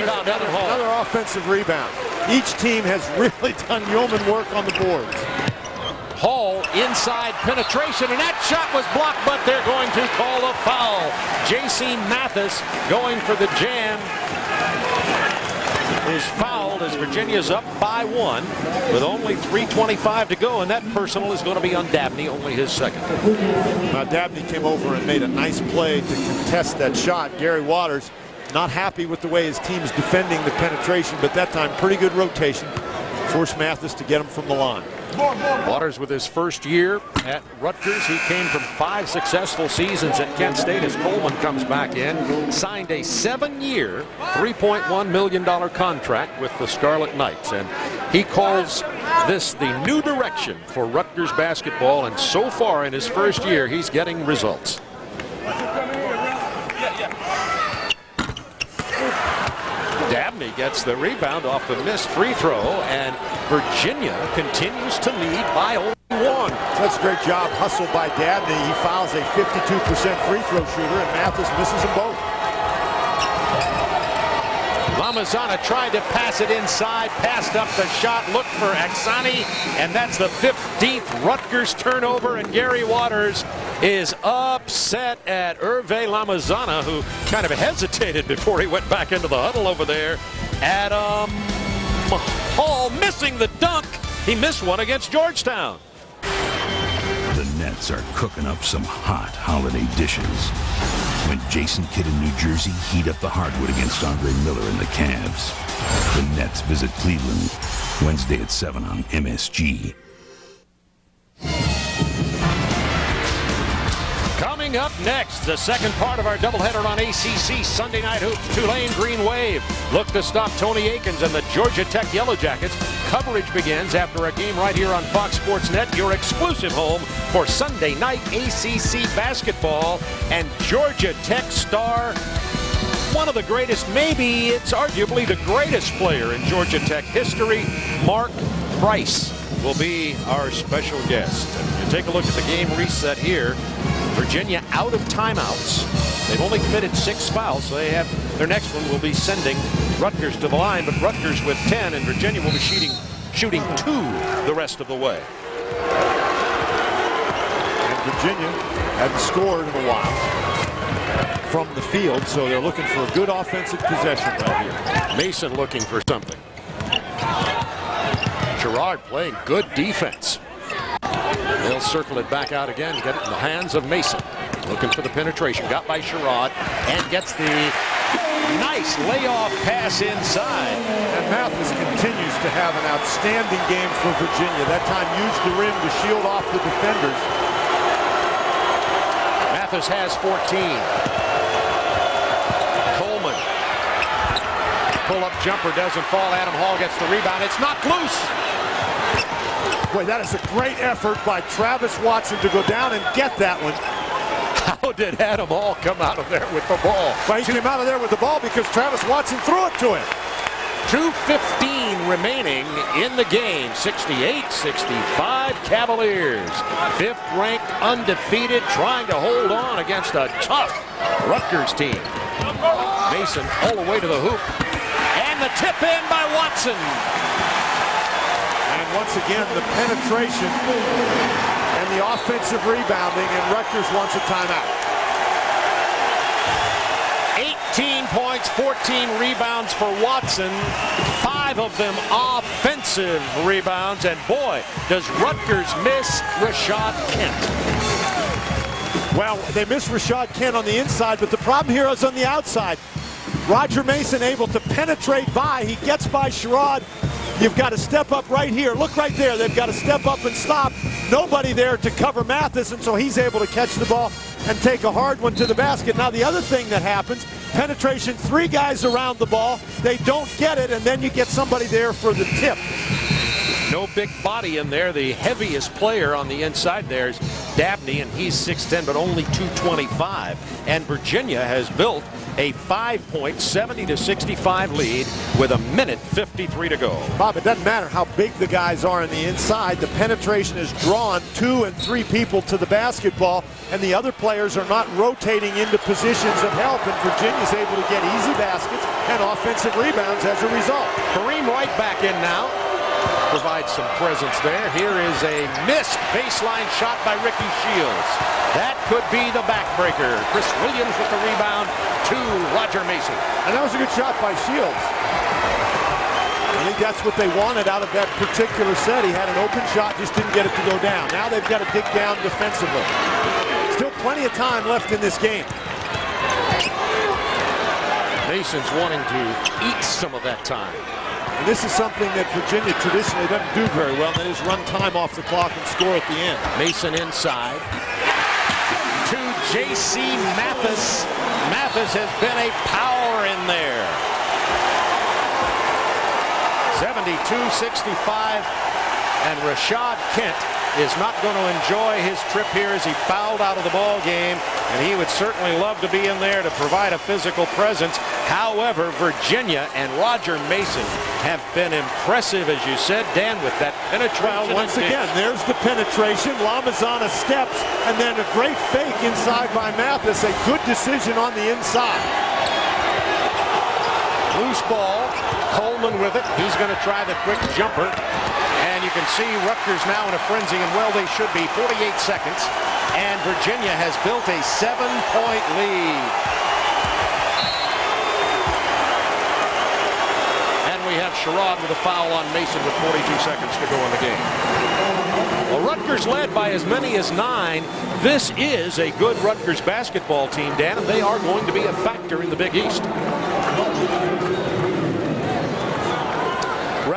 Rebound Hall. Another offensive rebound. Each team has really done yeoman work on the boards. Hall inside penetration, and that shot was blocked, but they're going to call a foul. J.C. Mathis going for the jam is fouled as Virginia's up by one with only 3.25 to go, and that personal is going to be on Dabney, only his second. Now Dabney came over and made a nice play to contest that shot. Gary Waters not happy with the way his team's defending the penetration, but that time pretty good rotation. Forced Mathis to get him from the line. Waters with his first year at Rutgers. He came from five successful seasons at Kent State as Coleman comes back in. Signed a seven-year, $3.1 million contract with the Scarlet Knights. And he calls this the new direction for Rutgers basketball. And so far in his first year, he's getting results. Gets the rebound off the missed free throw, and Virginia continues to lead by only one. That's a great job hustled by Dabney. He fouls a 52% free throw shooter, and Mathis misses them both. Lamizana tried to pass it inside, passed up the shot, looked for Axani, and that's the 15th Rutgers turnover, and Gary Waters is upset at Hervé Lamizana, who kind of hesitated before he went back into the huddle over there. Adam Hall missing the dunk. He missed one against Georgetown. Nets are cooking up some hot holiday dishes. When Jason Kidd in New Jersey heat up the hardwood against Andre Miller and the Cavs. The Nets visit Cleveland Wednesday at 7 on MSG. Coming up next, the second part of our doubleheader on ACC Sunday Night Hoops. Tulane Green Wave look to stop Tony Akins and the Georgia Tech Yellow Jackets. Coverage begins after a game right here on Fox Sports Net, your exclusive home for Sunday night ACC basketball. And Georgia Tech star, one of the greatest, maybe it's arguably the greatest player in Georgia Tech history, Mark Price will be our special guest. You take a look at the game reset here. Virginia out of timeouts. They've only committed six fouls, so they have their next one will be sending Rutgers to the line, but Rutgers with 10, and Virginia will be shooting shooting two the rest of the way. And Virginia hadn't scored in a while from the field, so they're looking for a good offensive possession right here. Mason looking for something. Gerard playing good defense. They'll circle it back out again, get it in the hands of Mason. Looking for the penetration, got by Sherrod, and gets the nice layoff pass inside. And Mathis continues to have an outstanding game for Virginia. That time used the rim to shield off the defenders. Mathis has 14. Coleman. Pull-up jumper doesn't fall. Adam Hall gets the rebound. It's knocked loose. Boy, that is a great effort by Travis Watson to go down and get that one. How did Adam Hall come out of there with the ball? Well, he came out of there with the ball because Travis Watson threw it to him. 2.15 remaining in the game. 68-65 Cavaliers. Fifth ranked undefeated trying to hold on against a tough Rutgers team. Mason all the way to the hoop. And the tip in by Watson. And once again, the penetration and the offensive rebounding, and Rutgers wants a timeout. 18 points, 14 rebounds for Watson. Five of them offensive rebounds. And boy, does Rutgers miss Rashod Kent. Well, they miss Rashod Kent on the inside, but the problem here is on the outside. Roger Mason able to penetrate by. He gets by Sherrod. You've got to step up right here. Look right there. They've got to step up and stop. Nobody there to cover Mathis, and so he's able to catch the ball and take a hard one to the basket. Now, the other thing that happens, penetration, three guys around the ball. They don't get it, and then you get somebody there for the tip. No big body in there. The heaviest player on the inside there is Dabney, and he's 6'10", but only 225. And Virginia has built a five-point, 70 to 65 lead with a minute 53 to go. Bob, it doesn't matter how big the guys are on the inside. The penetration is drawn two and three people to the basketball, and the other players are not rotating into positions of help, and Virginia's able to get easy baskets and offensive rebounds as a result. Kareem Wright back in now provides some presence there. Here is a missed baseline shot by Ricky Shields. That could be the backbreaker. Chris Williams with the rebound to Roger Mason. And that was a good shot by Shields. I think that's what they wanted out of that particular set. He had an open shot, just didn't get it to go down. Now they've got to dig down defensively. Still plenty of time left in this game. Mason's wanting to eat some of that time. And this is something that Virginia traditionally doesn't do very well, that is run time off the clock and score at the end. Mason inside to J.C. Mathis. Mathis has been a power in there. 72-65, and Rashod Kent is not going to enjoy his trip here as he fouled out of the ball game, and he would certainly love to be in there to provide a physical presence. However, Virginia and Roger Mason have been impressive, as you said, Dan, with that penetration. Well, once again, there's the penetration. Lamizana steps, and then a great fake inside by Mathis. A good decision on the inside. Loose ball. Coleman with it. He's going to try the quick jumper. And you can see Rutgers now in a frenzy, and well, they should be. 48 seconds. And Virginia has built a seven-point lead. And we have Sherrod with a foul on Mason with 42 seconds to go in the game. Well, Rutgers led by as many as nine. This is a good Rutgers basketball team, Dan, and they are going to be a factor in the Big East.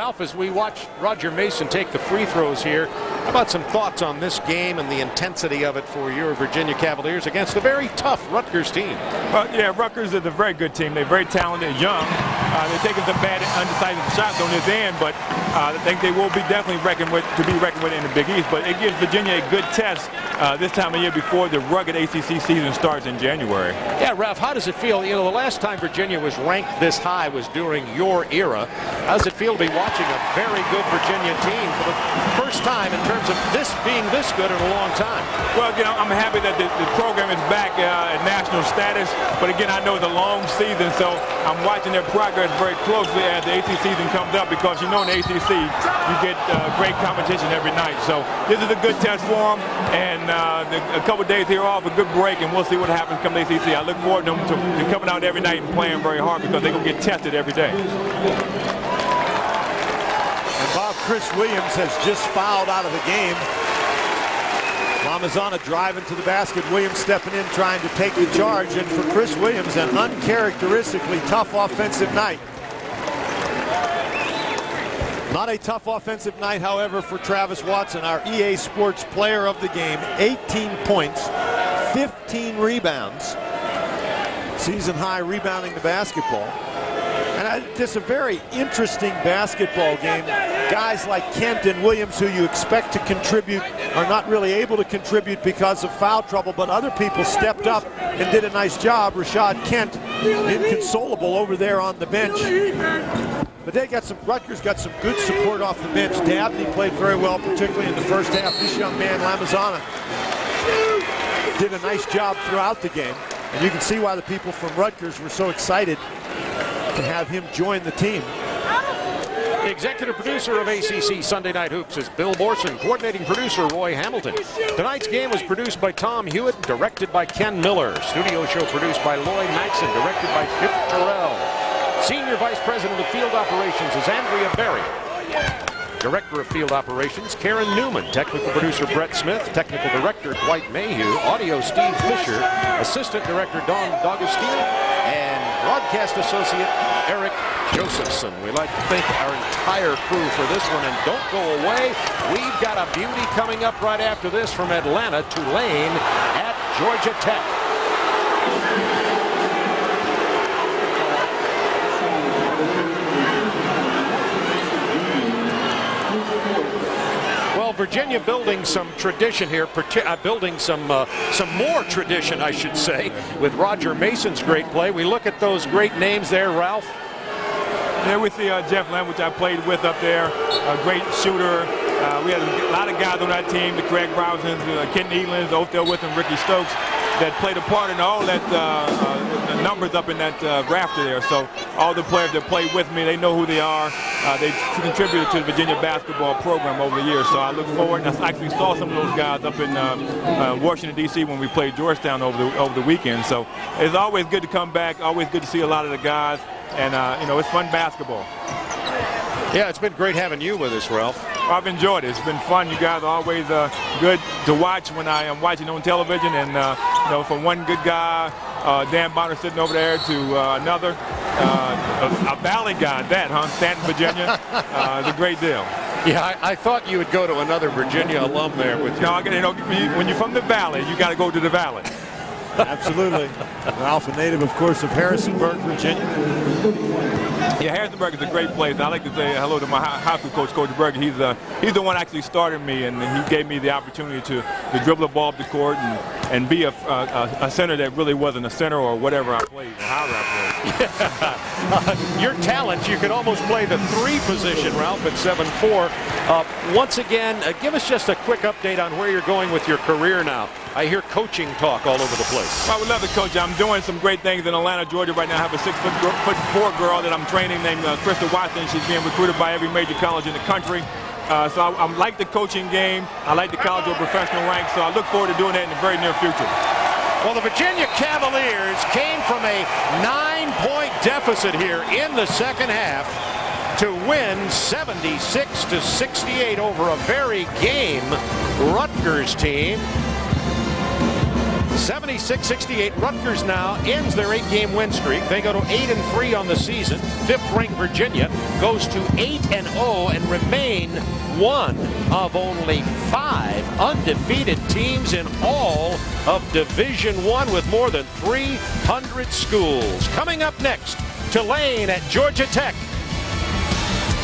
Ralph, as we watch Roger Mason take the free throws here, how about some thoughts on this game and the intensity of it for your Virginia Cavaliers against a very tough Rutgers team? Well, yeah, Rutgers is a very good team. They're very talented, young. Uh, they're taking some bad, undecided shots on this end, but uh, I think they will be definitely reckoned with to be reckoned with in the Big East. But it gives Virginia a good test uh, this time of year before the rugged ACC season starts in January. Yeah, Ralph, how does it feel? You know, the last time Virginia was ranked this high was during your era. How does it feel to be watching a very good Virginia team for the first time in terms of this being this good in a long time? Well, you know, I'm happy that the, the program is back uh, at national status. But again, I know it's a long season, so I'm watching their progress very closely as the ACC season comes up because you know in the ACC you get uh, great competition every night. So this is a good test for them, and uh, the, a couple days here off, a good break, and we'll see what happens come the ACC. I look forward to them to, to coming out every night and playing very hard because they're going to get tested every day. And Bob Chris Williams has just fouled out of the game. Lamizana driving to the basket. Williams stepping in, trying to take the charge. And for Chris Williams, an uncharacteristically tough offensive night. Not a tough offensive night, however, for Travis Watson, our EA Sports player of the game. 18 points, 15 rebounds. Season high rebounding the basketball. Just a very interesting basketball game. Guys like Kent and Williams, who you expect to contribute, are not really able to contribute because of foul trouble, but other people stepped up and did a nice job. Rashod Kent, inconsolable over there on the bench. But they got some, Rutgers got some good support off the bench. Dabney played very well, particularly in the first half. This young man, Lamizana, did a nice job throughout the game. And you can see why the people from Rutgers were so excited to have him join the team. Executive producer of ACC Sunday Night Hoops is Bill Borson, coordinating producer Roy Hamilton. Tonight's game was produced by Tom Hewitt, directed by Ken Miller. Studio show produced by Lloyd Maxon, directed by Chip Terrell. Senior Vice President of Field Operations is Andrea Berry. Director of Field Operations, Karen Newman. Technical Producer, Brett Smith. Technical Director, Dwight Mayhew. Audio, Steve Fisher. Assistant Director, Don D'Agostino. And Broadcast Associate, Eric Josephson. We'd like to thank our entire crew for this one. And don't go away. We've got a beauty coming up right after this from Atlanta, Tulane at Georgia Tech. Well, Virginia building some tradition here, uh, building some uh, some more tradition, I should say, with Roger Mason's great play. We look at those great names there, Ralph. There we see uh, Jeff Lamp, which I played with up there, a great shooter. Uh, we had a lot of guys on that team, the Craig Browsons, uh, Ken Elands, Othell Wilson, Ricky Stokes, that played a part in all that uh, uh, numbers up in that uh, rafter there. So all the players that played with me, they know who they are. Uh, they contributed to the Virginia basketball program over the years. So I look forward, and I actually saw some of those guys up in uh, uh, Washington, D.C. when we played Georgetown over the, over the weekend. So it's always good to come back, always good to see a lot of the guys. And, you know, it's fun basketball. Yeah, it's been great having you with us, Ralph. I've enjoyed it. It's been fun. You guys are always uh, good to watch when I am watching on television. And, uh, you know, from one good guy, uh, Dan Bonner sitting over there, to uh, another, uh, a, a, Valley guy, that, huh? Staunton, Virginia. Uh, it's a great deal. Yeah, I, I, thought you would go to another Virginia alum there with you. No, I, you know, when you're from the Valley, you got to go to the Valley. Absolutely. Ralph, a native, of course, of Harrisonburg, Virginia. Yeah, Harrisonburg is a great place. I like to say hello to my high school coach, Coach Berger. He's uh, he's the one actually started me, and he gave me the opportunity to, to dribble the ball up the court and, and be a, a, a center that really wasn't a center or whatever I played, or however I played. uh, your talent, you could almost play the three position, Ralph, at 7'4". Uh, once again, uh, give us just a quick update on where you're going with your career now. I hear coaching talk all over the place. Well, I would love to coach. I'm doing some great things in Atlanta, Georgia right now. I have a six-foot foot four girl that I'm training named uh, Krista Watson. She's being recruited by every major college in the country. Uh, so I, I, like the coaching game. I like the college or professional ranks. So I look forward to doing that in the very near future. Well, the Virginia Cavaliers came from a nine-point deficit here in the second half to win 76 to 68 over a very game Rutgers team. 76-68. Rutgers now ends their eight-game win streak. They go to 8 and 3 on the season. Fifth-ranked Virginia goes to 8 and 0 and remain one of only five undefeated teams in all of Division One with more than 300 schools. Coming up next, Tulane at Georgia Tech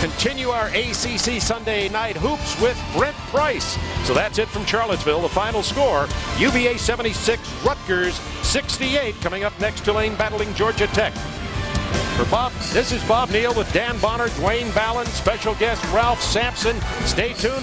continue our ACC Sunday night hoops with Brent Price. So that's it from Charlottesville. The final score, UVA 76, Rutgers 68. Coming up next, Tulane battling Georgia Tech. For Bob, this is Bob Neal with Dan Bonner, Dwayne Ballen, special guest Ralph Sampson. Stay tuned.